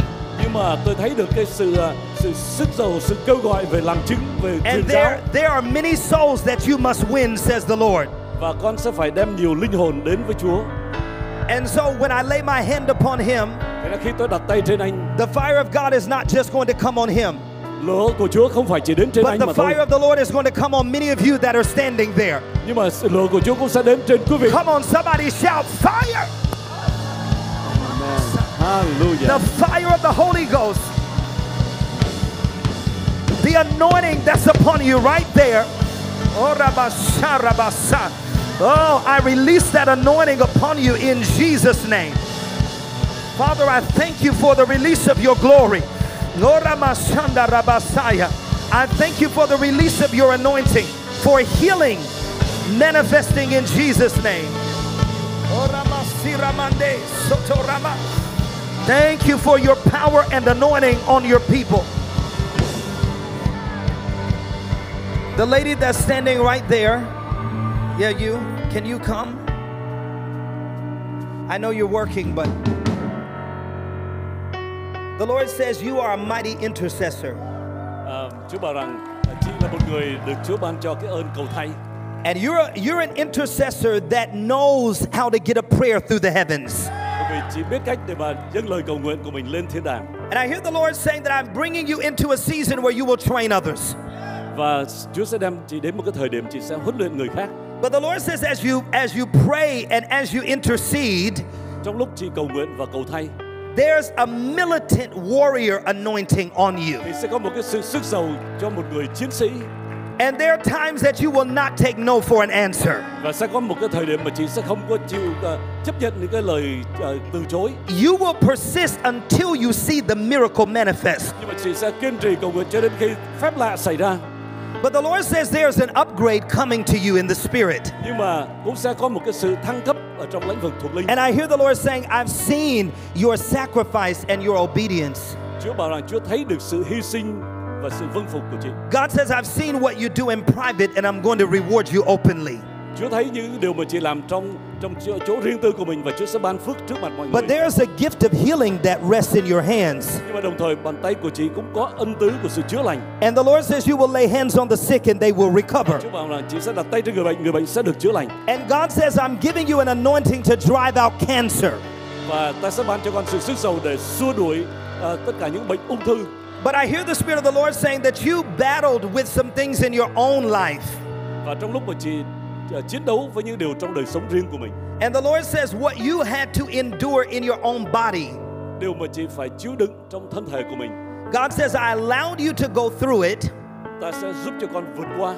Nhưng mà tôi thấy được cái sự ờ, sự sức giàu, sự kêu gọi về làm chứng, về truyền giáo. there, there are many souls that you must win, says the Lord. Và con sẽ phải đem nhiều linh hồn đến với Chúa. And so when I lay my hand upon him, khi tôi đặt tay trên anh, the fire of God is not just going to come on him, lửa của Chúa không phải chỉ đến trên but anh mà thôi. fire of the Lord is going to come on many of you that are standing there. Nhưng mà lửa của Chúa cũng sẽ đến trên quý vị. Come on, somebody shout fire! Hallelujah. The fire of the Holy Ghost. The anointing that's upon you right there. Oh. Oh, I release that anointing upon you in Jesus' name. Father, I thank you for the release of your glory. Oh. I thank you for the release of your anointing, for healing manifesting in Jesus' name. Oh, Thank you for your power and anointing on your people. The lady that's standing right there, yeah, you, can you come? I know you're working, but the Lord says you are a mighty intercessor. Chúa bảo rằng chị là một người được Chúa ban cho cái ơn cầu thay. And you're, a, you're an intercessor that knows how to get a prayer through the heavens. Vì chị biết cách để mà dâng lời cầu nguyện của mình lên thiên đàng. And I hear the Lord saying that I'm bringing you into a season where you will train others. Và Chúa sẽ đem chị đến một cái thời điểm chị sẽ huấn luyện người khác. But the Lord says, as you as you pray and as you intercede, Trong lúc chị cầu nguyện và cầu thay there's a militant warrior anointing on you. thì sẽ có một cái sự sức giàu cho một người chiến sĩ And there are times that you will not take no for an answer. và sẽ có một cái thời điểm mà chị sẽ không có chịu ờ, chấp nhận những cái lời ờ, từ chối You will persist until you see the miracle manifest. nhưng mà chị sẽ kiên trì cầu nguyện cho đến khi phép lạ xảy ra But the Lord says there's an upgrade coming to you in the spirit. nhưng mà cũng sẽ có một cái sự thăng cấp ở trong lĩnh vực thuộc linh And I hear the Lord saying, I've seen your sacrifice and your obedience. Chúa bảo rằng Chúa thấy được sự hy sinh và sự vâng phục của chị God says, I've seen what you do in private and I'm going to reward you openly. Chúa thấy những điều mà chị làm trong trong chỗ, chỗ riêng tư của mình và Chúa sẽ ban phước trước mặt mọi But người. there's a gift of healing that rests in your hands. Nhưng mà đồng thời bàn tay của chị cũng có ân tứ của sự chữa lành. And the Lord says you will lay hands on the sick and they will recover. Chúa bảo là chị sẽ đặt tay trên người bệnh, người bệnh sẽ được chữa lành. And God says, I'm giving you an anointing to drive out cancer. Và ta sẽ ban cho con sự sức giàu để xua đuổi à, tất cả những bệnh ung thư. But I hear the Spirit of the Lord saying that you battled with some things in your own life. Và trong lúc mà chị chiến đấu với những điều trong đời sống riêng của mình, And the Lord says, what you had to endure in your own body. điều mà chị phải chịu đựng trong thân thể của mình, God says, I allowed you to go through it ta sẽ giúp cho con vượt qua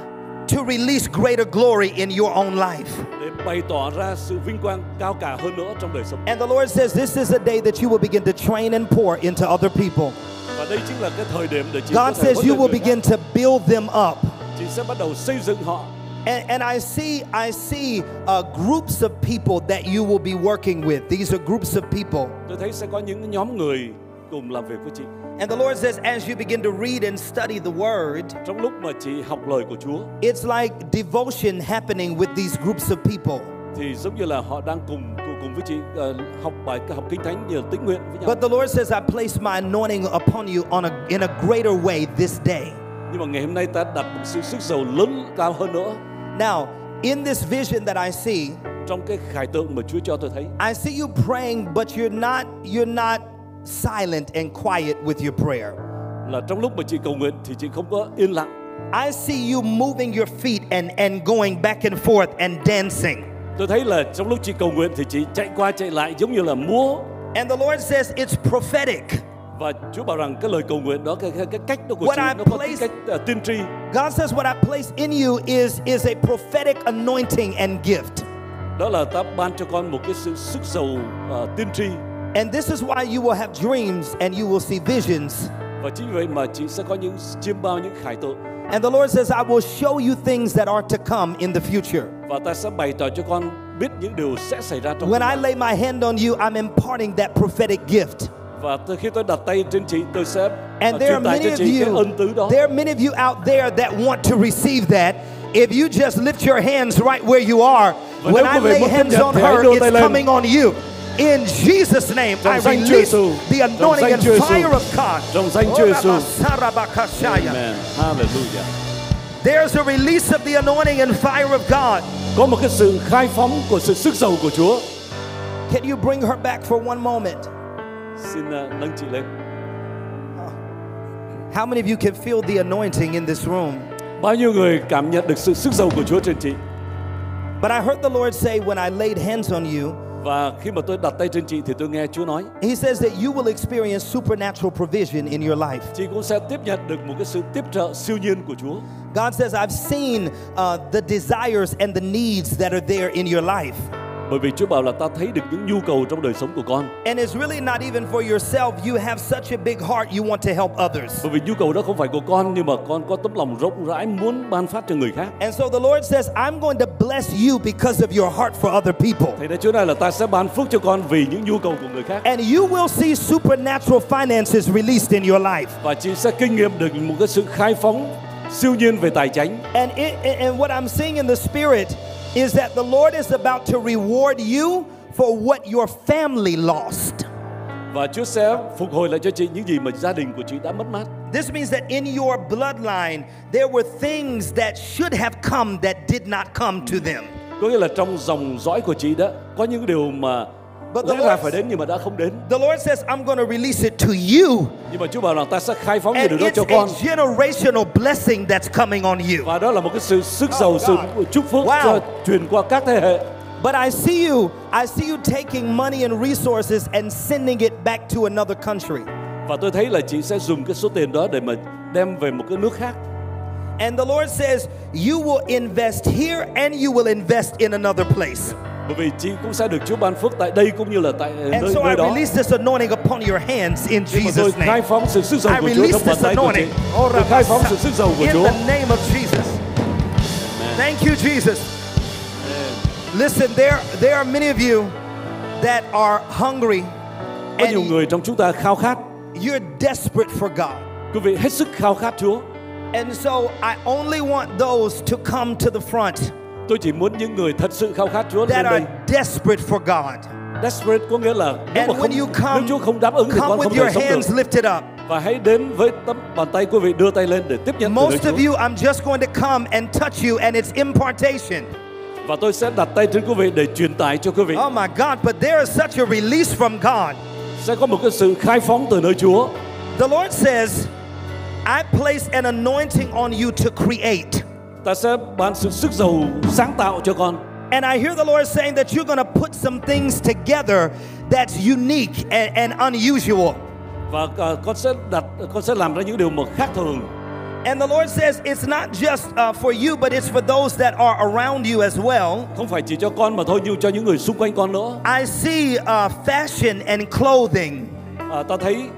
to release greater glory in your own life. để bày tỏ ra sự vinh quang cao cả hơn nữa trong đời sống. And the Lord says, this is a day that you will begin to train and pour into other people. Và đây chính là cái thời điểm để chị God says you will begin to build them up. Chị sẽ bắt đầu xây dựng họ And, and I see, I see uh, groups of people that you will be working with. These are groups of people. Tôi thấy sẽ có những nhóm người cùng làm việc với chị. And the Lord says, as you begin to read and study the Word, Trong lúc mà chị học lời của Chúa it's like devotion happening with these groups of people. thì giống như là họ đang cùng cùng, với chị ờ, học bài học kinh thánh như tĩnh nguyện với nhau. But the Lord says, I place my anointing upon you on a, in a greater way this day. Nhưng mà ngày hôm nay ta đặt một sự sức giàu lớn cao hơn nữa Now, in this vision that I see, trong cái khải tượng mà Chúa cho tôi thấy. I see you praying, but you're not you're not silent and quiet with your prayer. Là trong lúc mà chị cầu nguyện thì chị không có yên lặng. I see you moving your feet and, and going back and forth and dancing. Tôi thấy là trong lúc chị cầu nguyện thì chị chạy qua chạy lại giống như là múa And the Lord says it's prophetic. và Chúa bảo rằng cái lời cầu nguyện đó cái cái, cái cách đó của What chị I nó có cái place- cách ờ, tiên tri God says what I place in you is, is a prophetic anointing and gift. đó là ta ban cho con một cái sự sức giàu ờ, tiên tri And this is why you will have dreams and you will see visions. và chính vậy mà chị sẽ có những chiêm bao những khải tượng And the Lord says, I will show you things that are to come in the future. và ta sẽ bày tỏ cho con biết những điều sẽ xảy ra trong When I lay my hand on you, I'm imparting that prophetic gift. và khi tôi đặt tay trên chị tôi sẽ And there are many of you, ân tứ đó there are many of you out there that want to receive that. If you just lift your hands right where you are, when I lay hands on her, it's coming on you. In Jesus' name, I release the anointing and fire of God. Trong danh Chúa Giêsu. Orabasarabakashaya. Amen. Hallelujah. There's a release of the anointing and fire of God. có một cái sự khai phóng của sự sức giàu của Chúa Can you bring her back for one moment? xin nâng chị lên How many of you can feel the anointing in this room? bao nhiêu người cảm nhận được sự sức giàu của Chúa trên chị But I heard the Lord say when I laid hands on you, và khi mà tôi đặt tay trên chị thì tôi nghe Chúa nói He says that you will experience supernatural provision in your life. chị cũng sẽ tiếp nhận được một cái sự tiếp trợ siêu nhiên của Chúa God says, I've seen uh, the desires and the needs that are there in your life. Bởi vì Chúa bảo là ta thấy được những nhu cầu trong đời sống của con And it's really not even for yourself. You have such a big heart, you want to help others. bởi vì nhu cầu đó không phải của con nhưng mà con có tấm lòng rộng rãi muốn ban phát cho người khác And so the Lord says, I'm going to bless you because of your heart for other people. Thầy đã Chúa này là ta sẽ ban phước cho con vì những nhu cầu của người khác And you will see supernatural finances released in your life. và chị sẽ kinh nghiệm được một cái sự khai phóng siêu nhiên về tài chính And, it, and what I'm seeing in the spirit is that the Lord is about to reward you for what your family lost. và Chúa sẽ phục hồi lại cho chị những gì mà gia đình của chị đã mất mát This means that in your bloodline, there were things that should have come that did not come to them. có nghĩa là trong dòng dõi của chị đó có những điều mà But the Lord- phải đến nhưng mà đã không đến The Lord says, I'm going to release it to you. nhưng mà Chúa bảo rằng ta sẽ khai phóng And điều đó it's cho a con generational blessing that's coming on you. và đó là một cái sự sức giàu sự chúc phước Wow. truyền qua các thế hệ But I see you, I see you taking money and resources and sending it back to another country. và tôi thấy là chị sẽ dùng cái số tiền đó để mà đem về một cái nước khác And the Lord says, You will invest here and you will invest in another place. bởi vì chị cũng sẽ được Chúa ban phước tại đây cũng như là tại ờ, And nơi, so I nơi đó release this anointing upon your hands in Nhưng mà tôi Jesus' khai name. phóng sự sức giàu I của Chúa release trong bàn this tay của chị anointing. tôi khai phóng sự sức giàu của In Chúa the name of Jesus. Thank you, Jesus. Listen, there, there are many of you that are hungry có nhiều and người trong chúng ta khao khát you're desperate for God. quý vị hết sức khao khát Chúa And so I only want those to come to the front Tôi chỉ muốn những người thật sự khao khát Chúa lên đây. are desperate for God. Desperate có nghĩa là nếu And mà không you nếu come, Chúa không đáp ứng thì come con with không your thể sống hands được. lifted up. Và hãy đến với tấm bàn tay quý vị đưa tay lên để tiếp nhận Most of you, I'm just going to come and touch you, and it's impartation. Và tôi sẽ đặt tay trên quý vị để truyền tải cho quý vị. Oh my God, but there is such a release from God. Sẽ có một cái sự khai phóng từ nơi Chúa. The Lord says, I place an anointing on you to create. Ta sẽ ban sự sức giàu sáng tạo cho con. And I hear the Lord saying that you're going to put some things together that's unique and, and unusual. Và à, con sẽ đặt con sẽ làm ra những điều mà khác thường. And the Lord says it's not just uh, for you, but it's for those that are around you as well. Không phải chỉ cho con mà thôi nhưng cho những người xung quanh con nữa. I see uh, fashion and clothing. À, ta thấy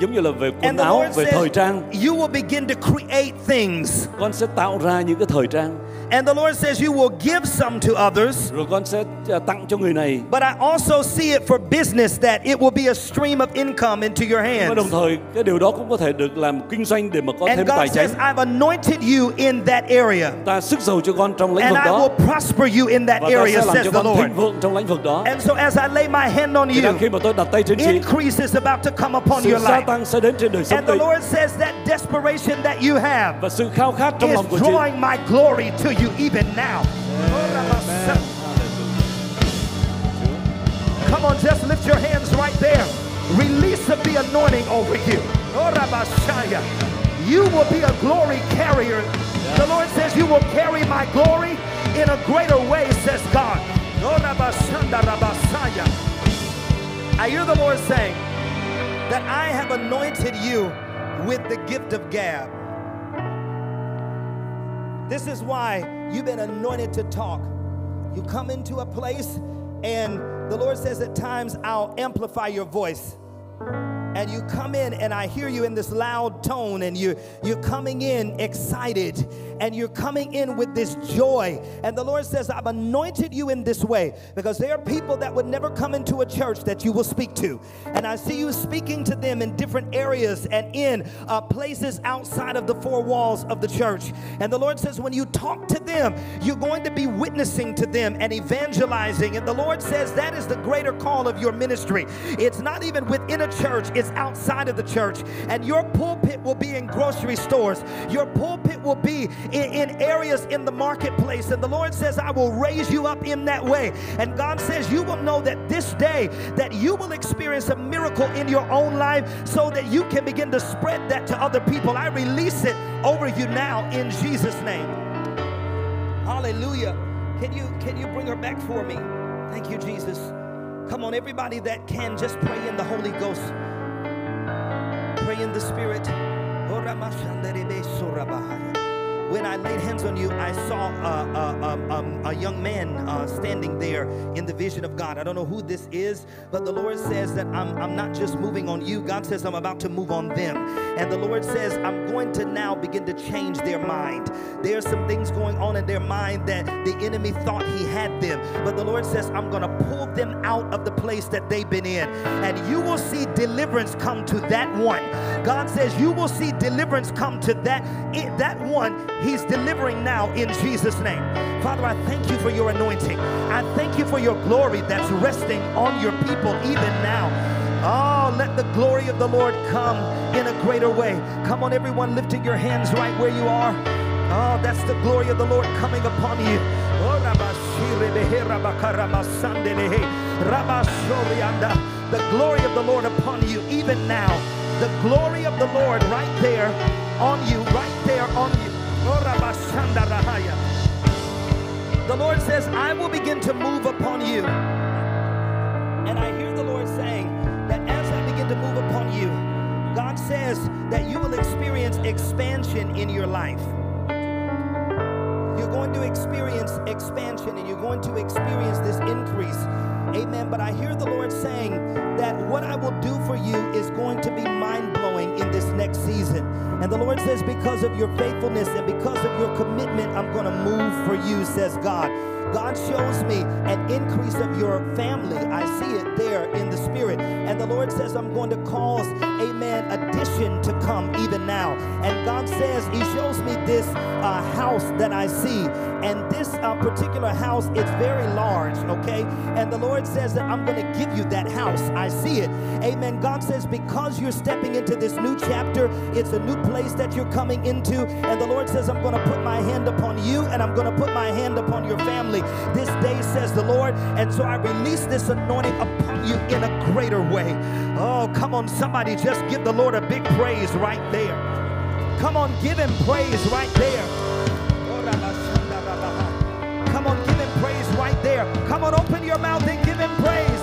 giống như là về quần áo, về thời trang. you will begin to create things. Con sẽ tạo ra những cái thời trang. And the Lord says you will give some to others. Rồi con sẽ tặng cho người này. But I also see it for business that it will be a stream of income into your Và đồng hands. thời cái điều đó cũng có thể được làm kinh doanh để mà có And thêm tài God chính. says, I've anointed you in that area. Ta sức giàu cho con trong lĩnh And vực I đó. will prosper you in that Và area, says cho the con Lord. thịnh vượng trong lĩnh vực đó. And so as I lay my hand on đang khi you, mà tôi đặt tay trên chị, increase is about to come upon your life. tăng sẽ đến trên đời sống And the. Lord says that desperation that you have Và sự khao khát trong is lòng của chị. drawing my glory to you even now. Come on, just lift your hands right there. Release of the anointing over you. You will be a glory carrier. The Lord says, You will carry my glory in a greater way, says God. I hear the Lord saying that I have anointed you with the gift of gab. This is why you've been anointed to talk. You come into a place, and the Lord says at times, I'll amplify your voice. And you come in, and I hear you in this loud tone, and you're, you're coming in excited, and you're coming in with this joy. And the Lord says, I've anointed you in this way because there are people that would never come into a church that you will speak to. And I see you speaking to them in different areas and in uh, places outside of the four walls of the church. And the Lord says, when you talk to them, you're going to be witnessing to them and evangelizing. And the Lord says that is the greater call of your ministry. It's not even within a church, it's outside of the church. And your pulpit will be in grocery stores, your pulpit will be in, in areas in the marketplace. And the Lord says, I will raise you up in that way. And God says, You will know that this day that you will experience a miracle in your own life so that you can begin to spread that to other people. I release it over you now in Jesus' name. Hallelujah. Can you can you bring her back for me? Thank you, Jesus. Come on, everybody that can just pray in the Holy Ghost. Pray in the Spirit. When I laid hands on you, I saw a, a, a, a young man uh, standing there in the vision of God. I don't know who this is, but the Lord says that I'm, I'm not just moving on you. God says I'm about to move on them. And the Lord says I'm going to now begin to change their mind. There are some things going on in their mind that the enemy thought he had them. But the Lord says I'm going to pull them out of the place that they've been in. And you will see deliverance come to that one. God says you will see deliverance come to that, that one he's delivering now in Jesus' name. Father, I thank you for your anointing. I thank you for your glory that's resting on your people even now. Oh, let the glory of the Lord come in a greater way. Come on, everyone, lifting your hands right where you are. Oh, that's the glory of the Lord coming upon you. Oh. The glory of the Lord upon you even now. The glory of the Lord right there on you, right there on you. The Lord says, I will begin to move upon you. And I hear the Lord saying that as I begin to move upon you, God says that you will experience expansion in your life. You're going to experience expansion and you're going to experience this increase. Amen. But I hear the Lord saying that what I will do for you is going to be mind blowing in this next season. And the Lord says, because of your faithfulness and because of your commitment, I'm going to move for you, says God. God shows me an increase of your family. I see it there in the spirit. And the Lord says, I'm going to cause, amen, addition to come even now. And God says, He shows me this uh, house that I see. And this uh, particular house, it's very large, okay? And the Lord says that I'm going to give you that house. I see it. Amen. God says, because you're stepping into this new chapter, it's a new place that you're coming into. And the Lord says, I'm going to put my hand upon you and I'm going to put my hand upon your family this day, says the Lord. And so I release this anointing upon you in greater way. Oh, come on, somebody just give the Lord a big praise right there. Come on, give him praise right there. Come on, give him praise right there. Come on, open your mouth and give him praise.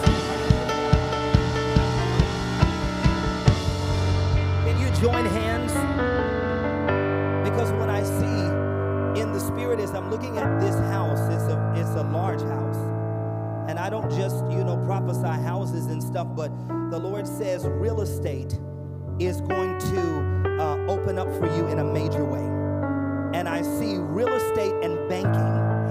Can you join hands? Because what I see in the spirit is I'm looking at this house. It's a it's a large house. I don't just, you know, prophesy houses and stuff, but the Lord says real estate is going to uh, open up for you in a major way. And I see real estate and banking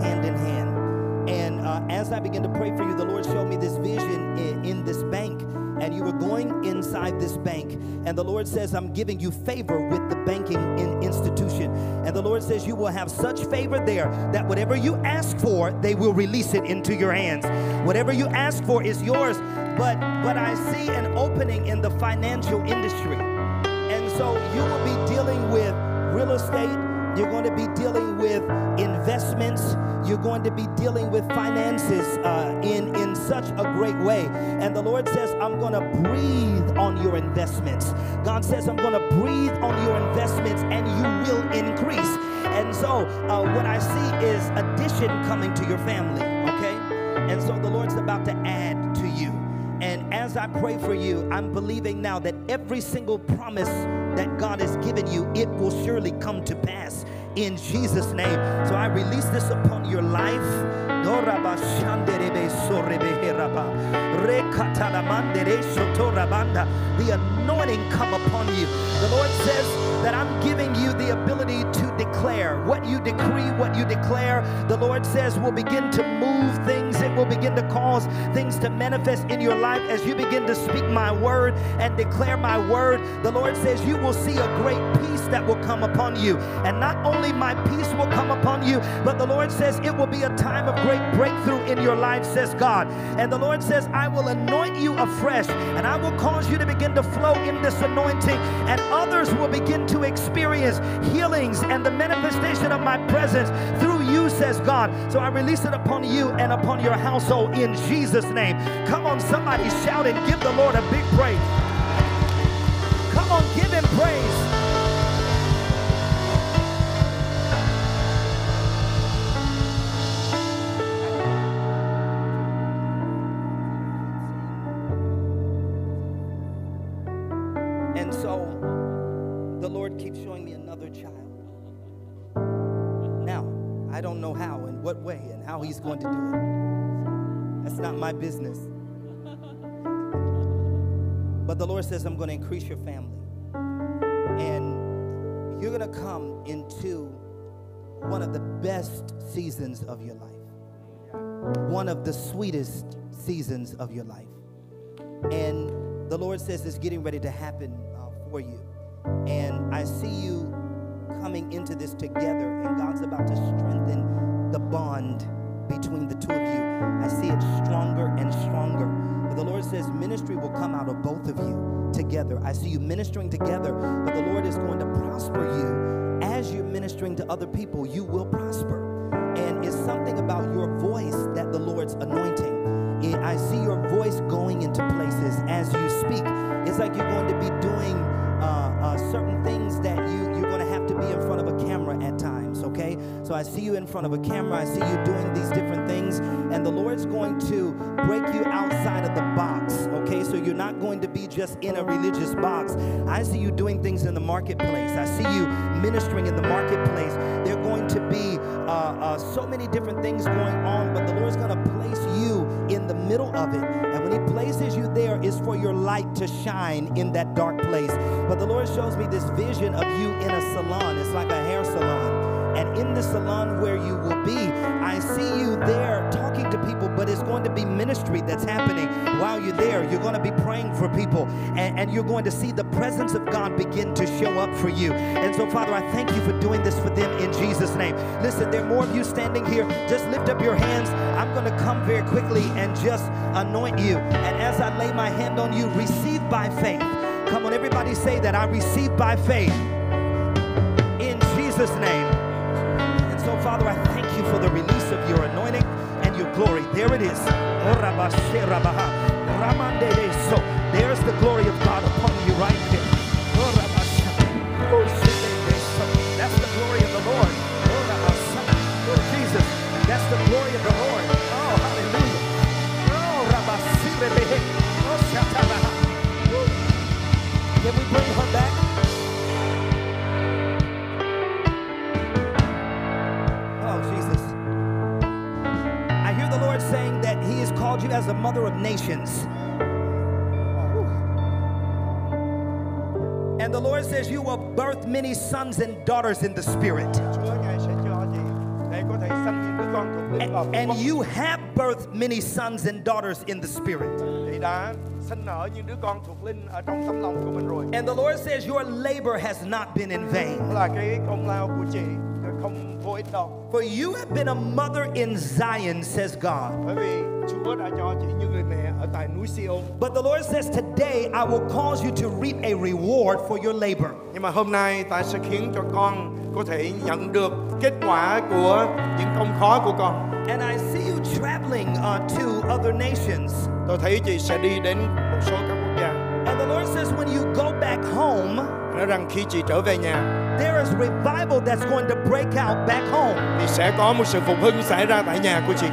hand in hand. And uh, as I begin to pray for you, the Lord showed me this vision in, in this bank. And you were going inside this bank, and the Lord says, I'm giving you favor with the banking in institution. And the Lord says, You will have such favor there that whatever you ask for, they will release it into your hands. Whatever you ask for is yours. But but I see an opening in the financial industry. And so you will be dealing with real estate. You're going to be dealing with investments. You're going to be dealing with finances uh, in, in such a great way. And the Lord says, I'm going to breathe on your investments. God says, I'm going to breathe on your investments and you will increase. And so, uh, what I see is addition coming to your family, about to add to you. And as I pray for you, I'm believing now that every single promise that God has given you, it will surely come to pass in Jesus' name. So I release this upon your life. The anointing come upon you. The Lord says that I'm giving you the ability to declare what you decree, what you declare. The Lord says will begin to move things. It will begin to cause things to manifest in your life as you begin to speak my word and declare my word. The Lord says you will see a great peace that will come upon you. And not only my peace will come upon you, but the Lord says it will be a time of great breakthrough in your life, says God. And the Lord says, I will anoint you afresh and I will cause you to begin to flow in this anointing, and others will begin to experience healings and the manifestation of my presence through you, says God. So I release it upon you and upon your household in Jesus' name. Come on, somebody shout and give the Lord a big praise. Come on, give him praise. Going to do it. That's not my business. But the Lord says, I'm going to increase your family. And you're going to come into one of the best seasons of your life, one of the sweetest seasons of your life. And the Lord says it's getting ready to happen uh, for you. And I see you coming into this together, and God's about to strengthen the bond between the two of you. I see it stronger and stronger. But the Lord says ministry will come out of both of you together. I see you ministering together, but the Lord is going to prosper you. As you're ministering to other people, you will prosper. And it's something about your voice that the Lord's anointing. I see your voice going into places as you speak. It's like you're going to be doing uh, uh, certain things that you, you're going to have to be in front of a So I see you in front of a camera. I see you doing these different things. And the Lord's going to break you outside of the box, okay? So you're not going to be just in a religious box. I see you doing things in the marketplace. I see you ministering in the marketplace. There are going to be uh, uh, so many different things going on, but the Lord's going to place you in the middle of it. And when He places you there, is for your light to shine in that dark place. But the Lord shows me this vision of you in a salon. It's like a hair salon. The salon where you will be, I see you there talking to people, but it's going to be ministry that's happening while you're there, you're going to be praying for people and, and you're going to see the presence of God begin to show up for you. And so, Father, I thank you for doing this for them in Jesus' name. Listen, there are more of you standing here. Just lift up your hands. I'm going to come very quickly and just anoint you. And as I lay my hand on you, receive by faith. Come on, everybody say that. I receive by faith in Jesus' name. There it is. There's the glory of God upon you right there. As a mother of nations. And the Lord says you will birth many sons and daughters in the Spirit. And, and you have birthed many sons and daughters in the Spirit. And the Lord says your labor has not been in vain. For you have been a mother in Zion, says God. Chúa đã cho chị như người mẹ ở tại núi Siôn. But the Lord says, Today I will cause you to reap a reward for your labor. Nhưng mà hôm nay ta sẽ khiến cho con có thể nhận được kết quả của những công khó của con. And I see you traveling uh, to other nations. Tôi thấy chị sẽ đi đến một số các quốc gia. And the Lord says, When you go back home, Nói rằng khi chị trở về nhà there is revival that's going to break out back home. thì sẽ có một sự phục hưng xảy ra tại nhà của chị.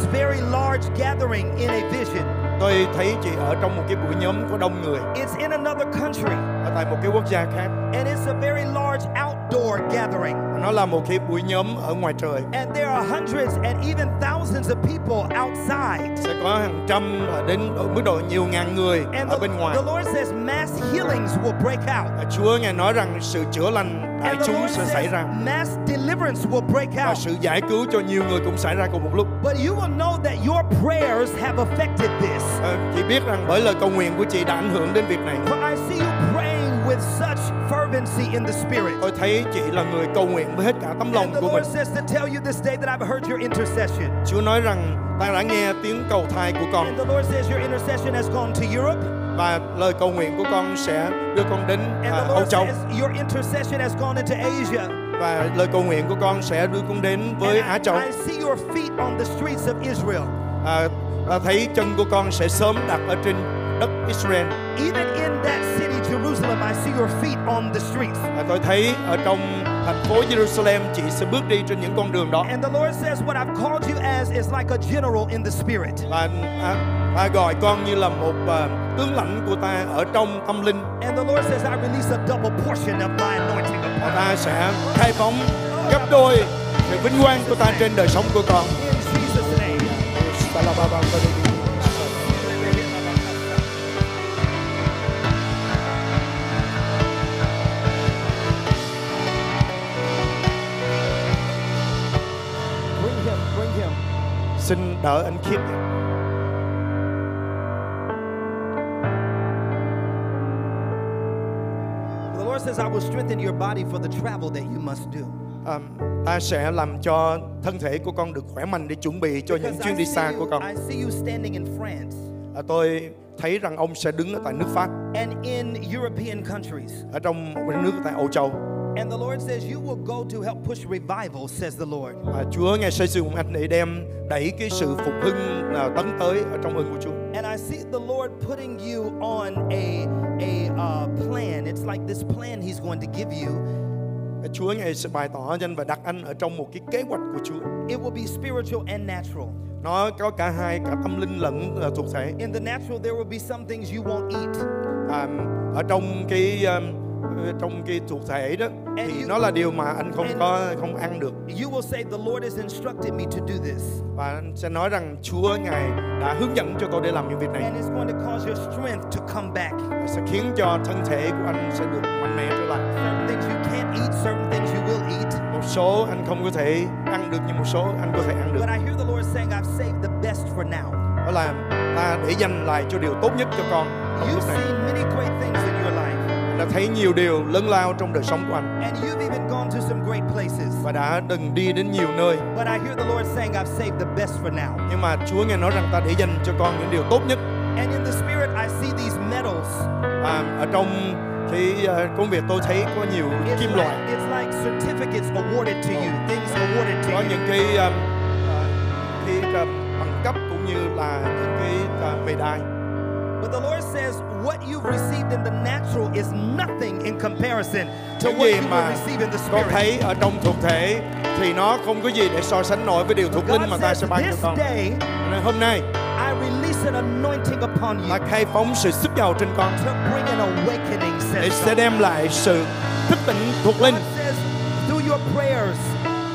This very large gathering in a vision. Tôi thấy chị ở trong một cái buổi nhóm có đông người It's in another country, ở tại một cái quốc gia khác. and it's a very large outdoor gathering. Nó là một cái buổi nhóm ở ngoài trời. And there are hundreds and even thousands of people outside. Sẽ có hàng trăm đến mức độ nhiều ngàn người And ở the, bên ngoài. the Lord says mass healings will break out. Và Chúa ngài nói rằng sự chữa lành đại chúng sẽ xảy ra mass deliverance will break và out. sự giải cứu cho nhiều người cũng xảy ra cùng một lúc. But you will know that your prayers have affected this. Ờ, Chị biết rằng bởi lời cầu nguyện của chị đã ảnh hưởng đến việc này. For I see you praying with such fervency in the Spirit. Tôi thấy chị là người cầu nguyện với hết cả tấm lòng của mình. Says to tell you this day that I've heard your intercession. Chúa nói rằng ta đã nghe tiếng cầu thai của con And the Lord says your intercession has gone to Europe. Và lời cầu nguyện của con sẽ đưa con đến And à, Âu Châu your intercession has gone into Asia. và lời cầu nguyện của con sẽ đưa con đến với Á Châu. I, I see your feet on the streets of Israel. À, ta thấy chân của con sẽ sớm đặt ở trên đất Israel. Even in that city, Jerusalem, I see your feet on the streets. À, tôi thấy ở trong thành phố Jerusalem chị sẽ bước đi trên những con đường đó And the Lord says, What I've called you as is like a general in the spirit. và à, ta gọi con như là một à, tướng lãnh của ta ở trong tâm linh And the Lord says, I release a double portion of my anointing upon ta sẽ khai phóng gấp đôi sự vinh quang của ta trên đời sống của con. Đỡ anh Khiết. The Lord says, I will strengthen your body for the travel that you must do. À, ta sẽ làm cho thân thể của con được khỏe mạnh để chuẩn bị cho những chuyến I đi see, xa của you, con. I see you standing in France À, tôi thấy rằng ông sẽ đứng ở tại nước Pháp, and in European countries. ở trong nước tại Âu Châu. And the Lord says, You will go to help push revival, says the Lord. Và Chúa ngài sử dụng anh để đem đẩy cái sự phục hưng à, tấn tới ở trong ơn của Chúa. And I see the Lord putting you on a, a uh, plan. It's like this plan He's going to give you. Chúa ngài sẽ bày tỏ cho anh và đặt anh ở trong một cái kế hoạch của Chúa. It will be spiritual and natural. Nó có cả hai, cả tâm linh lẫn à, thuộc thể. In the natural, there will be some things you won't eat. À, ở trong cái à, trong cái thuộc thể đó thì you- nó là điều mà anh không có không ăn được You will say, The Lord has instructed me to do this. và anh sẽ nói rằng Chúa ngài đã hướng dẫn cho tôi để làm những việc này And it's going to cause your strength to come back. và sẽ khiến cho thân thể của anh sẽ được mạnh mẽ trở lại Certain things you can't eat, certain things you will eat. một số anh không có thể ăn được nhưng một số anh có thể ăn được But I hear the Lord saying, I've saved the best for now. đó là ta để dành lại cho điều tốt nhất cho con You've seen many great đã thấy nhiều điều lớn lao trong đời sống của anh and you've even gone to some great places. và đã từng đi đến nhiều nơi But I hear the Lord saying, I've saved the best for now. nhưng mà Chúa nghe nói rằng ta để dành cho con những điều tốt nhất And in the Spirit, I see these medals. à, ở trong cái ờ, công việc tôi thấy có nhiều It's kim like, loại it's like certificates awarded to you, things awarded to có you. những cái um, cái ờ, bằng cấp cũng như là những cái mề đai But the Lord says, you've received in the natural is nothing in comparison to những what gì you mà receive in the con Spirit. thấy ở trong thuộc thể thì nó không có gì để so sánh nổi với điều thuộc linh mà God ta says, sẽ ban cho this con day Nên hôm nay I release an anointing upon you ta khai phóng sự sức giàu trên con to bring an awakening, để says sẽ God. đem lại sự thức tỉnh thuộc linh God says, through your prayers,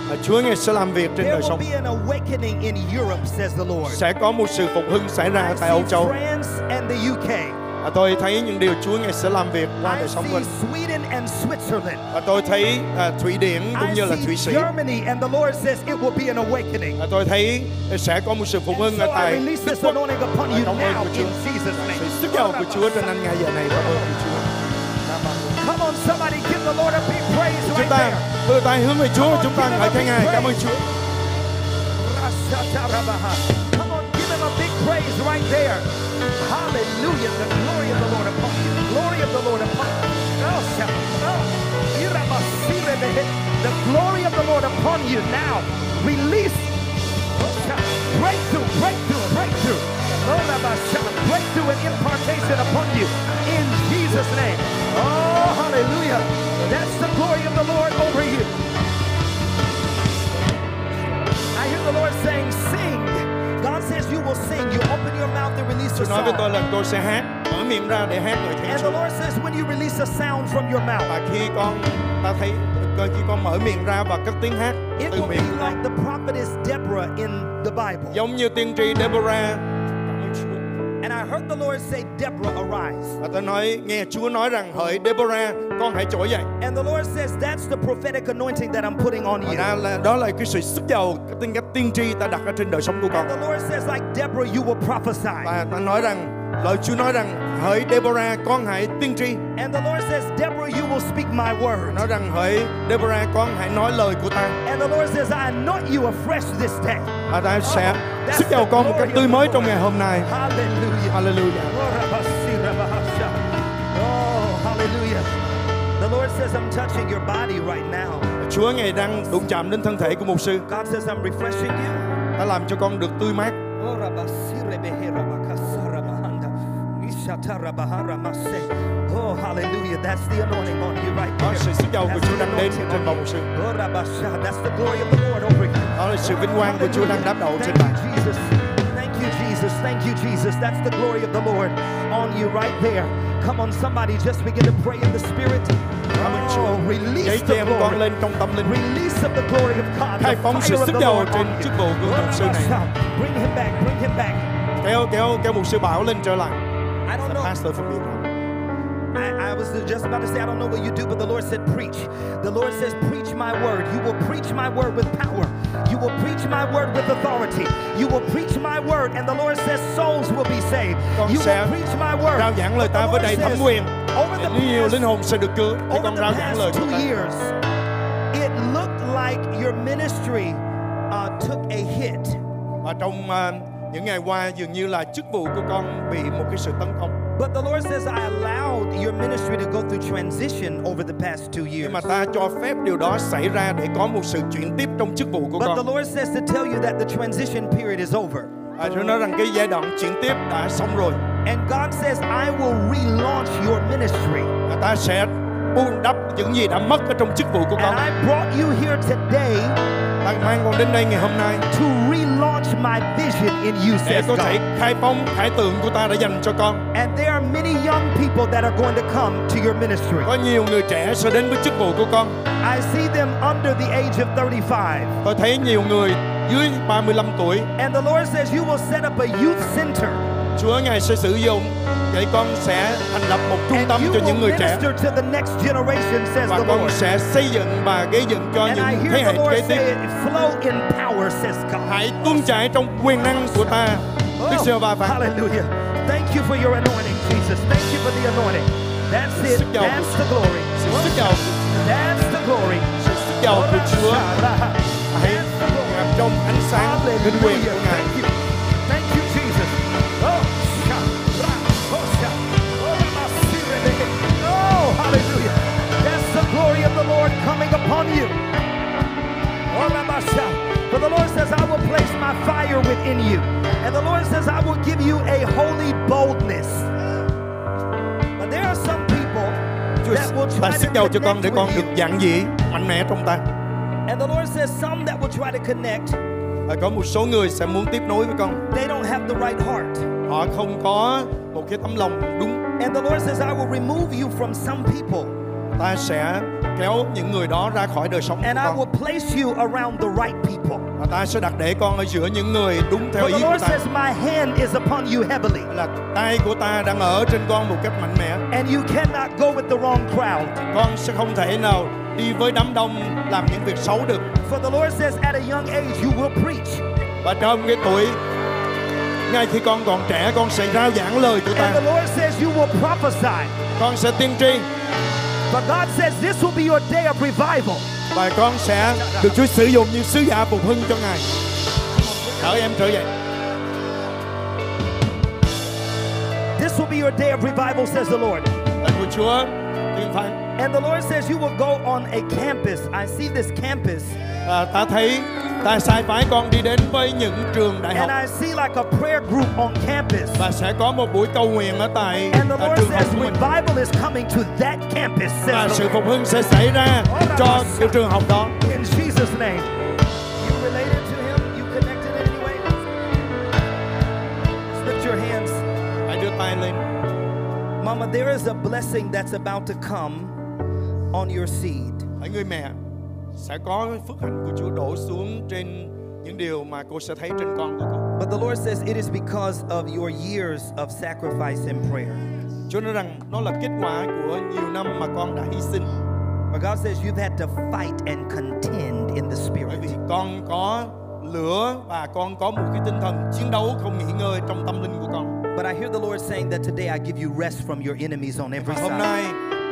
Và Chúa ngài sẽ làm việc trên there đời will sống be an awakening in Europe, says the Lord. sẽ có một sự phục hưng xảy ra I tại Âu see Châu France and the UK. Và tôi thấy những điều Chúa ngài sẽ làm việc qua đời sống anh Sweden and Switzerland. và tôi thấy à, Thụy Điển cũng như là Thụy Sĩ. Germany, and the Lord says it will be an awakening. và tôi thấy sẽ có một sự phục hưng ở tại Đức Quốc Cảm ơn của Chúa. Sự sức giàu của Chúa trên anh ngày giờ này. Cảm ơn của Chúa. Come on, somebody give the Lord a big praise chúng right ta there. đưa tay hướng về Chúa chúng ta ngợi khen Ngài. Cảm ơn Chúa a big praise right there. Hallelujah. The glory of the Lord upon you. The glory of the Lord upon you. Oh. Oh. The glory of the Lord upon you now. Release. Nói với tôi là tôi sẽ hát mở miệng ra để hát khen And Chúa. The Lord says when you release a sound from your mouth, và khi con ta thấy khi con mở miệng ra và cất tiếng hát it từ will be miệng. con like the prophetess Deborah in the Bible. giống như tiên tri Deborah. And I heard the Lord say, Deborah, arise. và tôi nói nghe Chúa nói rằng hỡi Deborah con hãy trỗi dậy And the Lord says, that's the prophetic anointing that I'm putting on you. đó là đó là cái sự sức giàu cái tính cách tiên tri ta đặt ở trên đời sống của con And the Lord says, like Deborah, you will prophesy. và ta nói rằng lời Chúa nói rằng hỡi Deborah con hãy tiên tri And the Lord says, Deborah, you will speak my word. nói rằng hỡi Deborah con hãy nói lời của ta And the Lord says, I anoint you afresh this day. và ta sẽ That's sức the con một cách tươi mới trong ngày hôm nay Hallelujah. Hallelujah Oh, hallelujah. The Lord says, I'm touching your body right now. Chúa ngày đang đụng chạm đến thân thể của mục sư God says, I'm refreshing you. đã làm cho con được tươi mát Oh. Oh, hallelujah. That's the anointing on you right đó there. là sự sức giàu của Chúa đang đến trên you. mục sư Oh. That's the glory of the Lord over you. đó là sự vinh quang của Chúa đang đáp đầu trên Thank bạn you, Jesus. Thank you, Jesus. Thank you, Jesus. That's the glory of the Lord on you right there. Come on, somebody just begin to pray in the Spirit. Dãy chèm con lên trong tâm linh. Khai phóng sự sức dầu trên chức vụ của mục sư này. Kéo, kéo, kéo mục sư Bảo lên trở lại. Pastor không biết I, I was just about to say, I don't know what you do, but the Lord said, preach. The Lord says, preach my word. You will preach my word with power. You will preach my word with authority. You will preach my word, and the Lord says, souls will be saved. Con You sẽ will preach my word. rao giảng lời ta với đầy thẩm quyền over the nhiều past- linh hồn sẽ được cứu thì con rao giảng lời của two ta years, it looked like your ministry uh, took a hit. và trong à, những ngày qua dường như là chức vụ của con bị một cái sự tấn công But the Lord says, I allowed your ministry to go through transition over the past two years. mà ta cho phép điều đó xảy ra để có một sự chuyển tiếp trong chức vụ của But the con Lord says to tell you that the transition period is over. à, Chúa nói rằng cái giai đoạn chuyển tiếp đã xong rồi And God says, I will relaunch your ministry. và ta sẽ bù đắp những gì đã mất ở trong chức vụ của con And I brought you here today ta mang con đến đây ngày hôm nay to relaunch my vision in you, để says có thể God. khai phóng khải tượng của ta đã dành cho con And there are many young people that are going to come to your ministry. có nhiều người trẻ sẽ đến với chức vụ của con I see them under the age of 35. tôi thấy nhiều người dưới 35 tuổi And the Lord says, You will set up a youth center. Chúa ngài sẽ sử dụng vậy con sẽ thành lập một trung tâm cho những người trẻ minister to the next generation, says và the con Lord. sẽ xây dựng và gây dựng cho And I những thế hear hệ the Lord kế tiếp flow in power, says God. hãy tuôn chảy trong quyền năng của ta Đức giê va Oh, phán hallelujah. Thank you for your anointing, Jesus. Thank you for the anointing. That's it. Sức giàu của That's the glory. sự sức giàu That's the glory. sức giàu của Chúa hãy That's the glory. ngập trong ánh sáng vinh quyền Hallelujah. của Ngài says, I will place my fire within you. And the Lord says, I will give you a holy boldness. But there are some people Chúa that will ta try sức to giàu cho con để con được dạng dĩ mạnh mẽ trong ta And the Lord says, some that will try to connect, và có một số người sẽ muốn tiếp nối với con they don't have the right heart. họ không có một cái tấm lòng đúng And the Lord says, I will remove you from some people, ta sẽ kéo những người đó ra khỏi đời sống của and I will place you around the right people. Và ta sẽ đặt để con ở giữa những người đúng theo ý the của Lord ta says, My hand is upon you heavily, là tay của ta đang ở trên con một cách mạnh mẽ and you cannot go with the wrong crowd. con sẽ không thể nào đi với đám đông làm những việc xấu được For the Lord says, At a young age, you will preach. và trong cái tuổi ngay khi con còn trẻ con sẽ rao giảng lời của And the ta Lord says, You will prophesy. con sẽ tiên tri But God says, This will be your day of revival. Và con sẽ được Chúa sử dụng như sứ giả phục hưng cho ngài đỡ em trở dậy This will be your day of revival, says the Lord. Của Chúa And the Lord says, You will go on a campus. I see this campus, à, ta thấy ta sai phái con đi đến với những trường đại học and I see like a prayer group on campus. và sẽ có một buổi cầu nguyện ở tại And the Lord trường học của mình revival is coming to that campus, và sự phục hưng sẽ xảy ra cho cái trường học đó In Jesus' name. You related to him? You connected in any way? Just lift your hands. hãy đưa tay lên Mama, there is a blessing that's about to come on your seed. hãy người mẹ sẽ có phước hạnh của Chúa đổ xuống trên những điều mà cô sẽ thấy trên con của cô But the Lord says it is because of your years of sacrifice and prayer. Chúa nói rằng nó là kết quả của nhiều năm mà con đã hy sinh But God says you've had to fight and contend in the bởi vì spirit. con có lửa và con có một cái tinh thần chiến đấu không nghỉ ngơi trong tâm linh của con But I hear the Lord saying that today I give you rest from your enemies on every và hôm side. nay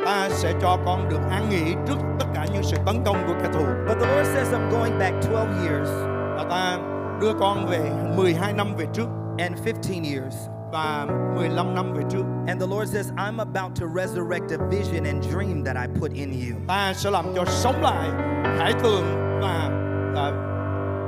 ta sẽ cho con được an nghỉ trước tất cả những sự tấn công của kẻ thù But the Lord says I'm going back 12 years và ta đưa con về 12 năm về trước and 15 years. và 15 năm về trước And the Lord says, I'm about to resurrect a vision and dream that I put in you. ta sẽ làm cho sống lại khải tượng và và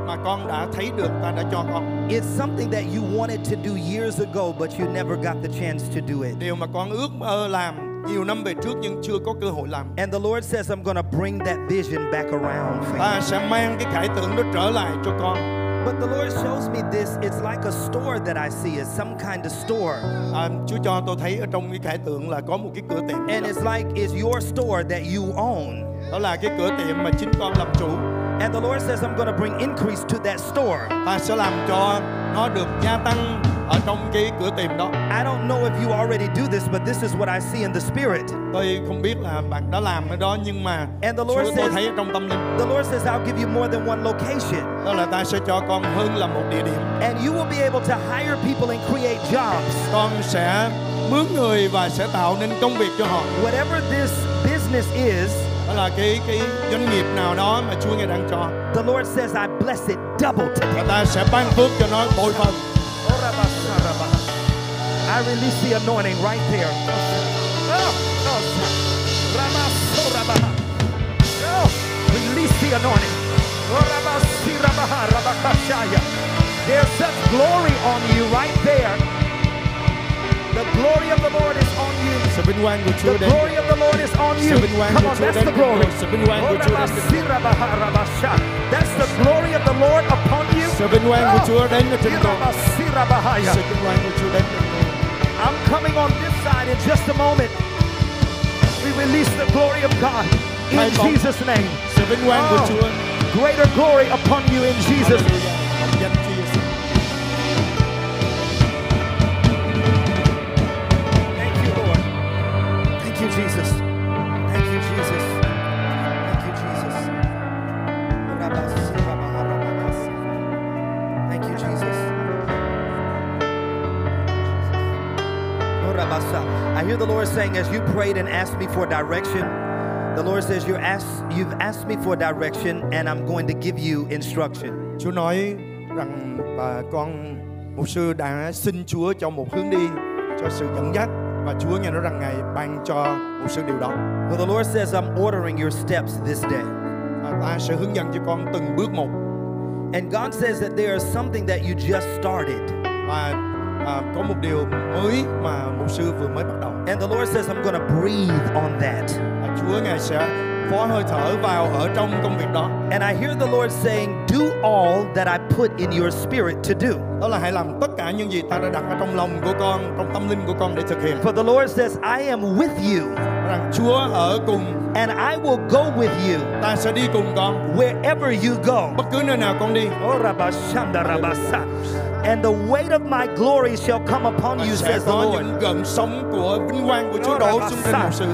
mà con đã thấy được ta đã cho con It's something that you wanted to do years ago, but you never got the chance to do it. điều mà con ước mơ làm nhiều năm về trước nhưng chưa có cơ hội làm And the Lord says, I'm going to bring that vision back around for ta sẽ mang cái khải tượng đó trở lại cho con But the Lord shows me this. It's like a store that I see. It's some kind of store. à, Chúa cho tôi thấy ở trong cái khải tượng là có một cái cửa tiệm And it's like it's your store that you own. đó là cái cửa tiệm mà chính con làm chủ And the Lord says, I'm going to bring increase to that store. ta sẽ làm cho nó được gia tăng ở trong cái cửa tiệm đó I don't know if you already do this, but this is what I see in the spirit. tôi không biết là bạn đã làm ở đó nhưng mà And the Lord tôi says- thấy ở trong tâm linh The Lord says, I'll give you more than one location. đó là ta sẽ cho con hơn là một địa điểm And you will be able to hire people and create jobs. con sẽ mướn người và sẽ tạo nên công việc cho họ Whatever this business is, là cái cái doanh nghiệp nào đó mà Chúa ngài đang cho the Lord says, I bless it double today. và ta sẽ ban phước cho nó bội phần I release the anointing right there. Release the anointing. There's such glory on you right there. The glory of the Lord is on you. sự vinh quang của Chúa The glory of the Lord is on you. Sự vinh quang Come on, that's the glory. rồi. Sự vinh quang của Chúa đến gần rồi. Rabasirabaharabasha. That's the glory of the Lord upon you. sự vinh quang của oh, Chúa đến ở trên con Irabasirabahaya. sự vinh quang của Chúa đến trên con I'm coming on this side in just a moment. We release the glory of God in Jesus' name. sự vinh quang của Oh, Greater glory upon you in Jesus' name. Hear the Lord saying, as you prayed and asked me for direction, the Lord says, You're asked, You've asked me for direction, and I'm going to give you instruction. Chúa nói rằng bà con mục sư đã xin Chúa cho một hướng đi, cho sự dẫn dắt và Chúa nghe nói rằng Ngài ban cho mục sư điều đó. Well, the Lord says, I'm ordering your steps this day. Ta sẽ hướng dẫn cho con từng bước một And God says that there is something that you just started. và à, có một điều mới mà mục sư vừa mới bắt đầu. And the Lord says, I'm going to breathe on that. À, Chúa ngài sẽ phó hơi thở vào ở trong công việc đó. And I hear the Lord saying, Do all that I put in your spirit to do. Đó là hãy làm tất cả những gì ta đã đặt ở trong lòng của con, trong tâm linh của con để thực hiện. For the Lord says, I am with you, Rằng Chúa ở cùng, and I will go with you ta sẽ đi cùng con wherever you go. bất cứ nơi nào con đi. Oh. And the weight of my glory shall come upon you, says the Lord. những gợn sóng của vinh quang của Chúa đổ xuống trên rabasa. mục sư.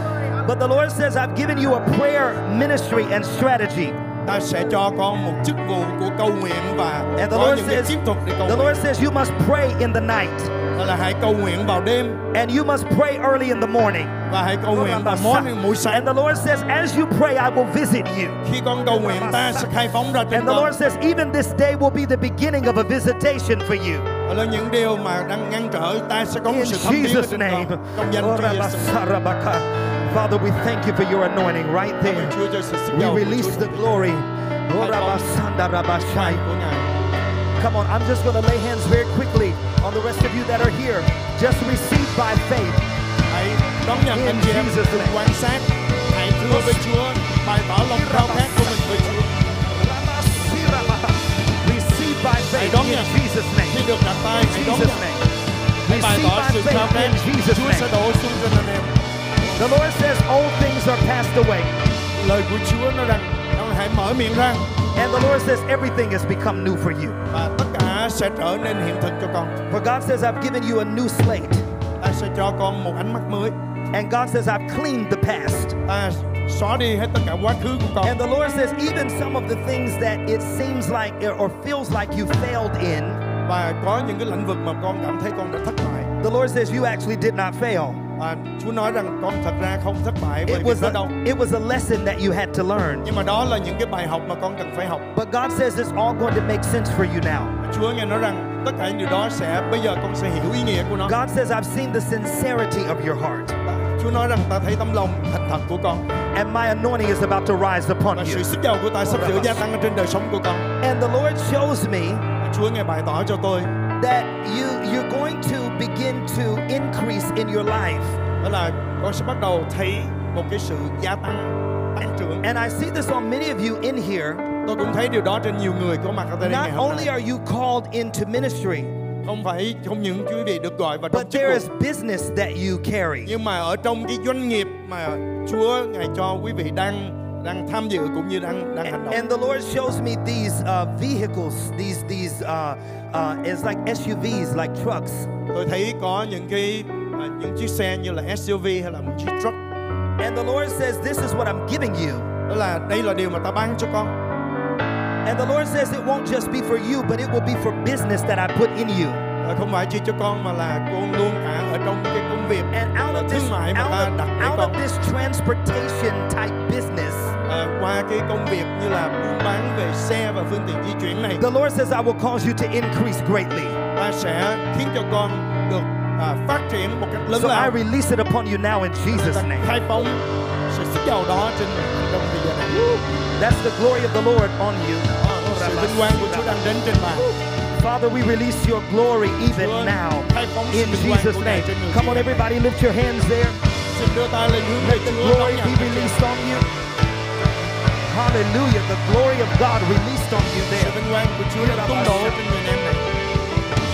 But the Lord says, I've given you a prayer ministry and strategy. Ta sẽ cho con một chức vụ của câu nguyện và And the Lord says, chiến thuật để cầu the. Lord says, you must pray in the night, là hãy cầu nguyện vào đêm and you must pray early in the morning. và hãy cầu nguyện vào morning mỗi And the Lord says, as you pray, I will visit you. Khi con cầu nguyện ta sẽ khai phóng ra trên And the. Lord says, even this day will be the beginning of a visitation for you. Đó là những điều mà đang ngăn trở ta sẽ có một In sự thăm viếng ở Jesus' trên name. con. Trong danh Chúa Giêsu. Father, we thank you for your anointing right there. Chúa cho sự sức We release the glory. Hai con. rabasandarabashai. của Ngài. Come on, I'm just going to lay hands very quickly on the rest of you that are here. Just receive by faith. Hãy đón nhận In anh chị em Jesus' cùng name. quan sát. Hãy thưa với Chúa, bày tỏ lòng khao khát của mình với Chúa. Receive by faith in. Jesus' Khi name. được đặt tay, hãy đón Jesus' nhận. name. Hãy bày tỏ sự khao khát. in Jesus' Chúa sẽ name. đổ xuống trên anh em. The Lord says, Old things are passed away. Lời của Chúa nói rằng, hãy mở miệng ra And the Lord says, Everything has become new for you. và tất sẽ trở nên hiện thực cho con. For God says, I've given you a new slate. Ta sẽ cho con một ánh mắt mới. And God says, I've cleaned the past. Ta xóa đi hết tất cả quá khứ của con. And the Lord says, even some of the things that it seems like or feels like you failed in, Và có những cái lĩnh vực mà con cảm thấy con đã thất bại. the Lord says, you actually did not fail. Và Chúa nói rằng con thật ra không thất bại bởi It was a, đâu. it was a lesson that you had to learn. Nhưng mà đó là những cái bài học mà con cần phải học. But God says it's all going to make sense for you now. Chúa nghe nói rằng tất cả những điều đó sẽ bây giờ con sẽ hiểu ý nghĩa của nó. God says, I've seen the sincerity of your heart, Chúa nói rằng ta thấy tấm lòng thành thật của con and my anointing is about to rise upon và you. sự sức giàu của ta sắp sửa gia tăng trên đời sống của con. And the Lord shows me Chúa nghe bày tỏ cho tôi that you you're going to begin to increase in your life. đó là con sẽ bắt đầu thấy một cái sự gia tăng tăng trưởng. And I see this on many of you in here. Tôi cũng thấy điều đó trên nhiều người có mặt ở đây ngày Not hôm only nay. are you called into ministry, Không phải không những quý vị được gọi vào trong but chức there vụ is business that you carry. nhưng mà ở trong cái doanh nghiệp mà Chúa ngài cho quý vị đang đang tham dự cũng như đang đang hành động. And the Lord shows me these uh, vehicles, these these uh, uh, it's like SUVs, like trucks. Tôi thấy có những cái à, những chiếc xe như là SUV hay là một chiếc truck. And the Lord says, "This is what I'm giving you." Đó là đây là điều mà ta ban cho con. And the Lord says it won't just be for you, but it will be for business that I put in you. À, không phải chỉ cho con mà là con luôn cả ở trong cái công việc And out of this, thương mại mà ta đặt out of this transportation type business, à, qua cái công việc như là buôn bán về xe và phương tiện di chuyển này the Lord says, "I will cause you to increase greatly." Sẽ khiến cho con được à, phát triển một cách lớn So I release it upon you now in Jesus' name. khai phóng sự sức giàu đó trên trong thời gian này That's the glory of the Lord on you. Sự vinh quang của Chúa đang đến trên bạn Father, we release your glory even now. khai phóng sự In Jesus' name. Come on, everybody, lift your hands there. xin đưa tay lên hướng Let the glory be anh chị em. released on you. Hallelujah. The glory of God released on you there.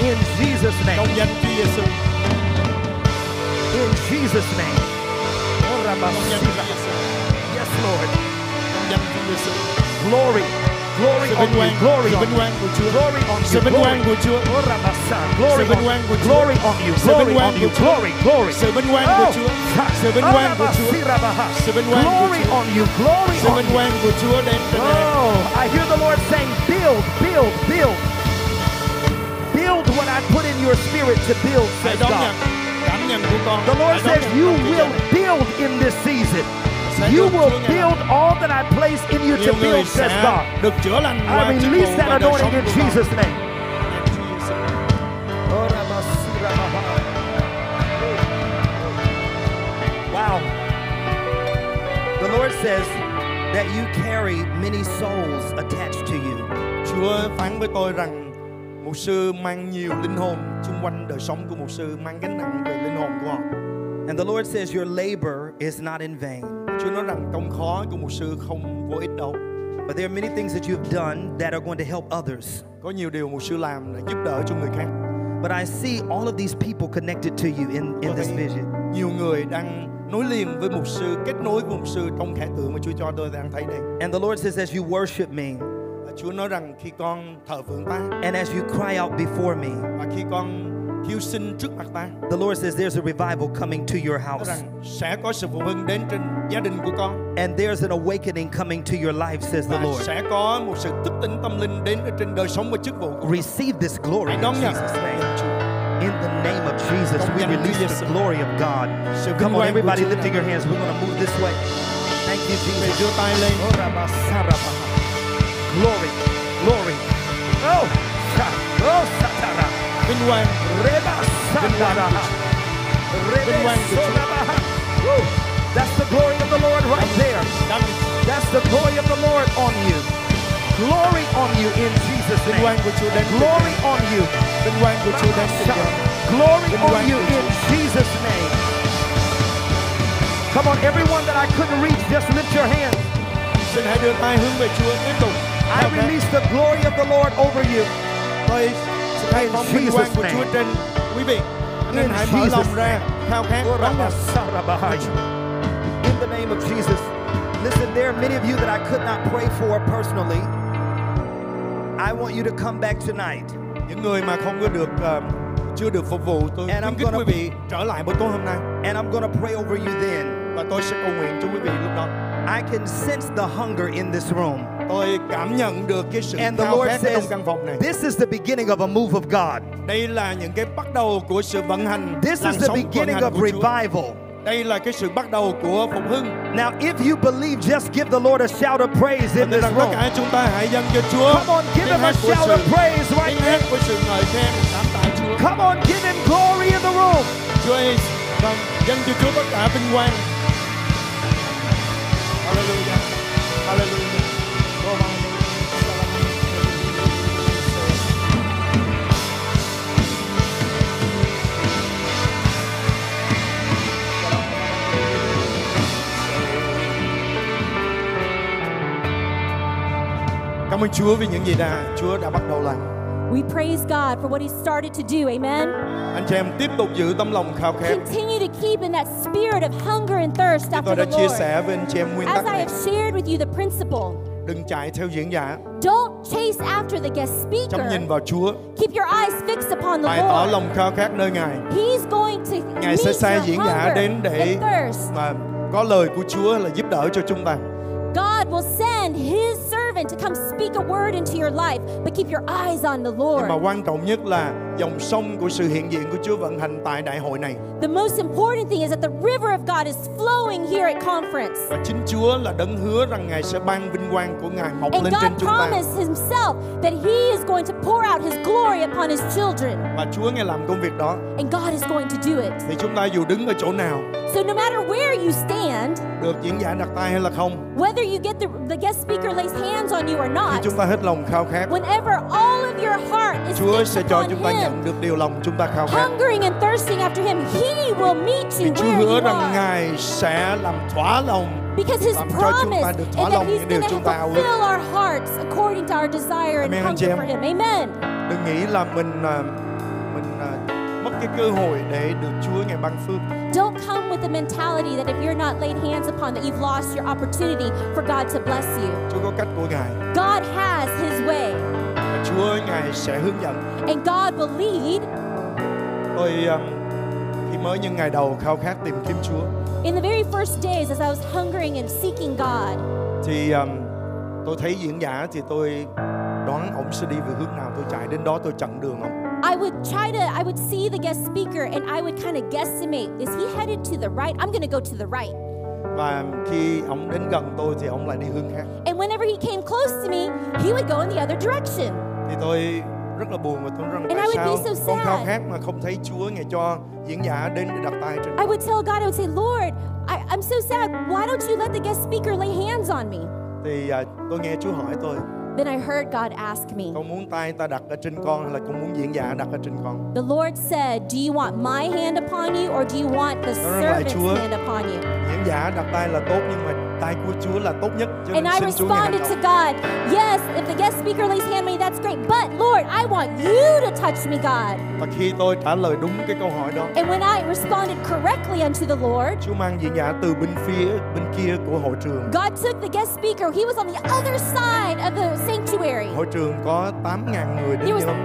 In Jesus' name. danh Chúa Giêsu In Jesus' name. Trong danh Chúa Giêsu Yes, Lord. trong danh Chúa Giêsu Glory. Glory on you. Glory on you. quang của Chúa Glory on you. Glory. Chúa Oh, Glory on you. Glory on you. Glory on you. Glory. Glory. sự vinh quang của Chúa ha. sự vinh quang của Chúa Rabasi, Rabaha. sự vinh Glory on you. Glory on you. quang của Chúa đến trên em Oh, I hear the Lord saying, build, build, build. I put in your spirit to build, says God. cảm nhận của con The Lord says, you will build in this season. You will build all that I place in you to build, says God. được chữa lành qua I release that anointing in. Jesus' name. Wow. The Lord says that you carry many souls attached to you. Chúa phán với tôi rằng mục sư mang nhiều linh hồn xung quanh đời sống của mục sư mang gánh nặng về linh hồn của họ. And the Lord says your labor is not in vain. Chúa nói rằng công khó của mục sư không vô ích đâu. But there are many things that you've done that are going to help others. Có nhiều điều mục sư làm để giúp đỡ cho người khác. But I see all of these people connected to you in, in this vision. nhiều người đang nối liền với mục sư, kết nối với mục sư trong khải tượng mà Chúa cho tôi đang thấy đây. And the Lord says, as you worship me Chúa nói rằng khi con thờ phượng ta and as you cry out before me, và khi con kêu xin trước mặt ta, the Lord says there's a revival coming to your house. rằng sẽ có sự phụ hưng đến trên gia đình của con And there's an awakening coming to your life, says the Lord. sẽ có một sự thức tỉnh tâm linh đến trên đời sống và chức vụ của. Receive this glory in Jesus' name. In the name of Jesus, we release the glory of God. Come on, everybody lifting your hands. We're going to move this way. Thank you, Jesus. Glory, glory. Oh, oh, Satara. Vinh quang, Reba Sandaraha. Rebe Vinh quang của Chúa. Sorabaha. Woo. That's the glory of the Lord right there. That's the glory of the Lord on you. Glory on you in Jesus' name. Glory on you. Vinh quang của Chúa đến trên em. Glory on you in Jesus' name. Come on, everyone that I couldn't reach, just lift your hands. Xin hãy đưa tay hướng về Chúa tiếp tục. I release the glory of the Lord over you. Tôi hãy In phóng vinh Jesus' quang của name. Chúa trên quý vị. Nên In hãy mở Jesus' lòng ra, khao khát đón nhận. In the name of Jesus. Listen, there are many of you that I could not pray for personally. I want you to come back tonight. Những người mà không có được ờ, chưa được phục vụ, tôi And I'm gonna- quý vị trở lại buổi tối hôm nay And I'm going to pray over you then. và tôi sẽ cầu nguyện cho quý vị lúc đó. I can sense the hunger in this room. Tôi cảm nhận được cái sự And the Lord ở trong says, căn phòng này. This is the beginning of a move of God. Đây là những cái bắt đầu của sự vận hành, This is the beginning of của Chúa. revival. Đây là cái sự bắt đầu của phục hưng. Now, if you believe, just give the Lord a shout of praise in this rằng tất room. cả chúng ta hãy dâng cho Chúa. Come on, give him a shout of praise right there. của sự ngợi khen cảm tạ Chúa. Come on, give him glory in the room. Chúa ơi, vâng, dâng cho Chúa tất cả vinh quang. Hallelujah. Hallelujah. Cảm ơn Chúa vì những gì đã Chúa đã bắt đầu làm. We praise God for what He started to do. Amen. Anh chị em tiếp tục giữ tấm lòng khao khát. Continue to keep in that spirit of hunger and thirst Tôi after đã the chia Lord. sẻ với anh chị em nguyên As tắc I này. have shared with you the principle, Đừng chạy theo diễn giả, don't chase after the guest chăm nhìn speaker. vào Chúa. Keep your eyes fixed upon the Bày tỏ Lord. lòng khao khát nơi Ngài. He's going to Ngài sẽ sai diễn giả đến để mà có lời của Chúa là giúp đỡ cho chúng ta. God will send His servant to come speak a word into your life, but keep your eyes on the Nhưng mà Lord. quan trọng nhất là dòng sông của sự hiện diện của Chúa vận hành tại đại hội này. The most important thing is that the river of God is flowing here at conference. Và chính Chúa là đấng hứa rằng Ngài sẽ ban vinh quang của Ngài mọc And lên trên God chúng ta. promised Himself that He is going to pour out His glory upon His children. Và Chúa Ngài làm công việc đó. And God is going to do it. Thì chúng ta dù đứng ở chỗ nào, So no matter where you stand, được diễn giả đặt tay hay là không, whether you get the, the guest speaker lays hands on you or not, chúng ta hết lòng khao khát. whenever all of your heart is Chúa sẽ cho chúng ta Him, nhận được điều lòng chúng ta khao khát. hungering and thirsting after Him, He will meet you Chúa hứa rằng. Ngài sẽ làm thỏa lòng Because His promise is that He's going to fulfill our hearts according to our desire and Amen, hunger for Him. Amen. đừng nghĩ là mình à, mình à, mất cái cơ hội để được Chúa ngài ban phước Don't come with the mentality that if you're not laid hands upon, that you've lost your opportunity for God to bless you. Chúa có cách của Ngài God has His way, và Chúa Ngài sẽ hướng dẫn. and God will lead. Tôi um, khi mới những ngày đầu khao khát tìm kiếm Chúa In the very first days, as I was hungering and seeking God, thì um, tôi thấy diễn giả thì tôi đoán ông sẽ đi về hướng nào tôi chạy đến đó tôi chặn đường ông I would try to, I would see the guest speaker and I would kind of guesstimate is he headed to the right? I'm going to go to the right. và khi ông đến gần tôi thì ông lại đi hướng khác And whenever he came close to me, he would go in the other direction. Thì tôi rất là buồn và tôi rằng And tại I would be sao so con khao khát mà không thấy Chúa ngài cho diễn giả đến để đặt tay trên I would tell God, I would say, Lord, I, I'm so sad. Why don't you let the guest speaker lay hands on me? thì à, tôi nghe Chúa hỏi tôi Then I heard God ask me, con muốn tay ta đặt ở trên con hay là con muốn diễn giả đặt ở trên con The Lord said, Do you want my hand upon you or do you want the servant's Chúa, hand upon you? diễn giả đặt tay là tốt nhưng mà tay của Chúa là tốt nhất cho And I responded to God, Yes, if the guest speaker lays hand me, that's great. But Lord, I want you to touch me, God. và khi tôi trả lời đúng cái câu hỏi đó And when I responded correctly unto the Lord, Chúa mang diễn giả từ bên phía bên kia của hội trường God took the guest speaker. He was on the other side of the sanctuary. hội trường có 8.000 người There đến was nhóm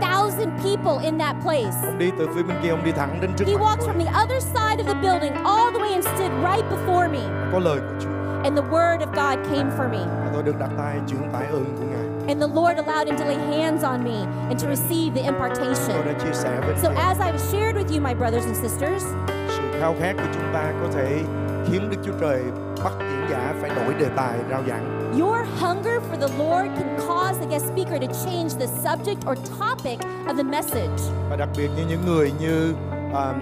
8,000 people in that place. ông đi từ phía bên kia ông đi thẳng đến trước He walked from the other side of the building all the way and stood right before me. có lời của Chúa And the word of God came for me. và tôi được đặt tay chuyển tải ơn của ngài And the Lord allowed him to lay hands on me and to receive the tôi impartation. đã chia sẻ với So as I've shared with you, my brothers and sisters, sự khao khát của chúng ta có thể khiến Đức Chúa Trời bắt diễn giả phải đổi đề tài rao giảng your hunger for the Lord can cause the guest speaker to change the subject or topic of the message. và đặc biệt như những người như um,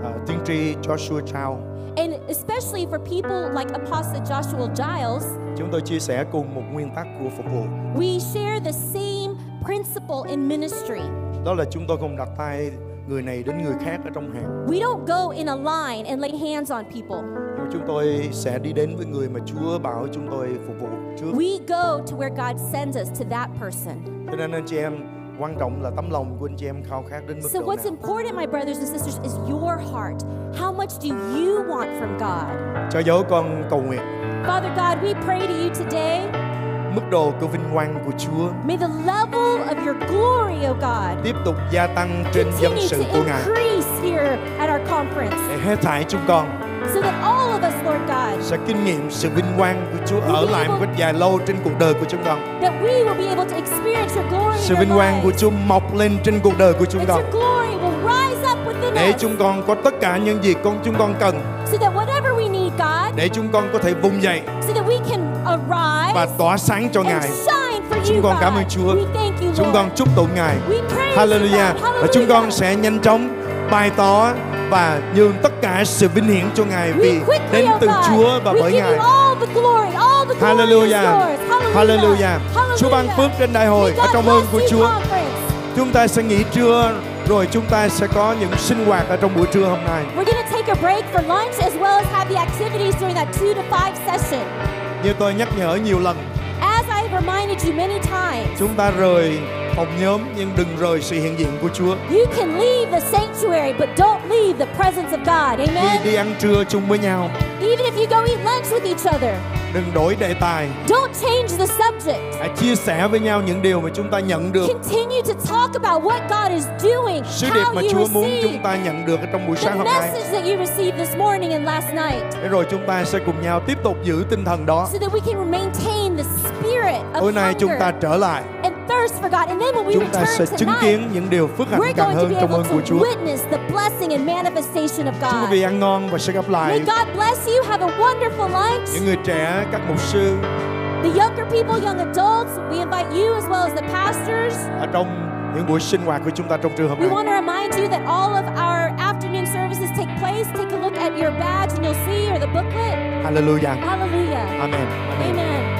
uh, tiên tri Joshua Chow And especially for people like Apostle Joshua Giles, chúng tôi chia sẻ cùng một nguyên tắc của phục vụ we share the same principle in ministry. đó là chúng tôi không đặt tay người này đến người khác ở trong hàng We don't go in a line and lay hands on people. nhưng chúng tôi sẽ đi đến với người mà Chúa bảo chúng tôi phục vụ trước We go to where God sends us to that person. cho nên anh chị em quan trọng là tấm lòng của anh chị em khao khát đến mức So, độ what's nào important, my brothers and sisters, is your heart. How much do you want from God? cho dấu con cầu nguyện Father God, we pray to you today. mức độ của vinh quang của Chúa May the level of your glory, oh God, tiếp tục gia tăng trên dân continue sự to của Ngài increase here at our conference để hết thảy chúng con so that all of us, Lord God, sẽ kinh nghiệm sự vinh quang của Chúa ở lại một cách dài lâu trên cuộc đời của chúng con. that we will be able to experience your glory Sự vinh quang của. Chúa mọc lên trên cuộc đời của chúng con để chúng con có tất cả những gì con chúng con cần so that whatever we need, God, để chúng con có thể vùng dậy so that we can arise và tỏa sáng cho Ngài. Chúng con cảm ơn. Chúa. We thank you, Chúng Lord. con chúc tụng Ngài. Hallelujah. Và chúng con sẽ nhanh chóng bày tỏ và nhường tất cả sự vinh hiển cho Ngài vì đến oh từ Chúa và bởi Ngài. Hallelujah. Hallelujah. Chúa ban phước trên đại hội ở trong ơn của Chúa. Chúng ta sẽ nghỉ trưa rồi chúng ta sẽ có những sinh hoạt ở trong buổi trưa hôm nay. We're going to take a break for lunch as well as have the activities during that two to five session. Như tôi nhắc nhở nhiều lần, As I've reminded you many times, chúng ta rời phòng nhóm nhưng đừng rời sự hiện diện của Chúa. you can leave the sanctuary, but don't leave the presence of God. Khi Amen. đi ăn trưa chung với nhau, Even if you go eat lunch with each other, đừng đổi đề tài. don't change the subject. Hãy chia sẻ với nhau những điều mà chúng ta nhận được. Continue to talk about what God is doing, Sứ điệp mà Chúa muốn chúng ta nhận được ở trong buổi the sáng hôm nay. message that you received this morning and last night, Để rồi chúng ta sẽ cùng nhau tiếp tục giữ tinh thần đó. so that we can maintain the spirit of Tối nay chúng ta trở lại, and thirst for God. And then when we chúng ta sẽ chứng kiến những điều phước hạnh we're càng going to hơn be trong able ơn to của Chúa. witness the blessing and manifestation of Chúc quý vị ăn ngon và sẽ gặp May lại. God bless you. Have a wonderful lunch. Những người trẻ, các mục sư The younger people, young adults, we invite you as well as the pastors. ở trong những buổi sinh hoạt của chúng ta trong trường hợp We want to remind you that all of our afternoon services take place. Take a look at your badge and you'll see or the booklet. Hallelujah. Hallelujah. Amen. Amen. Amen.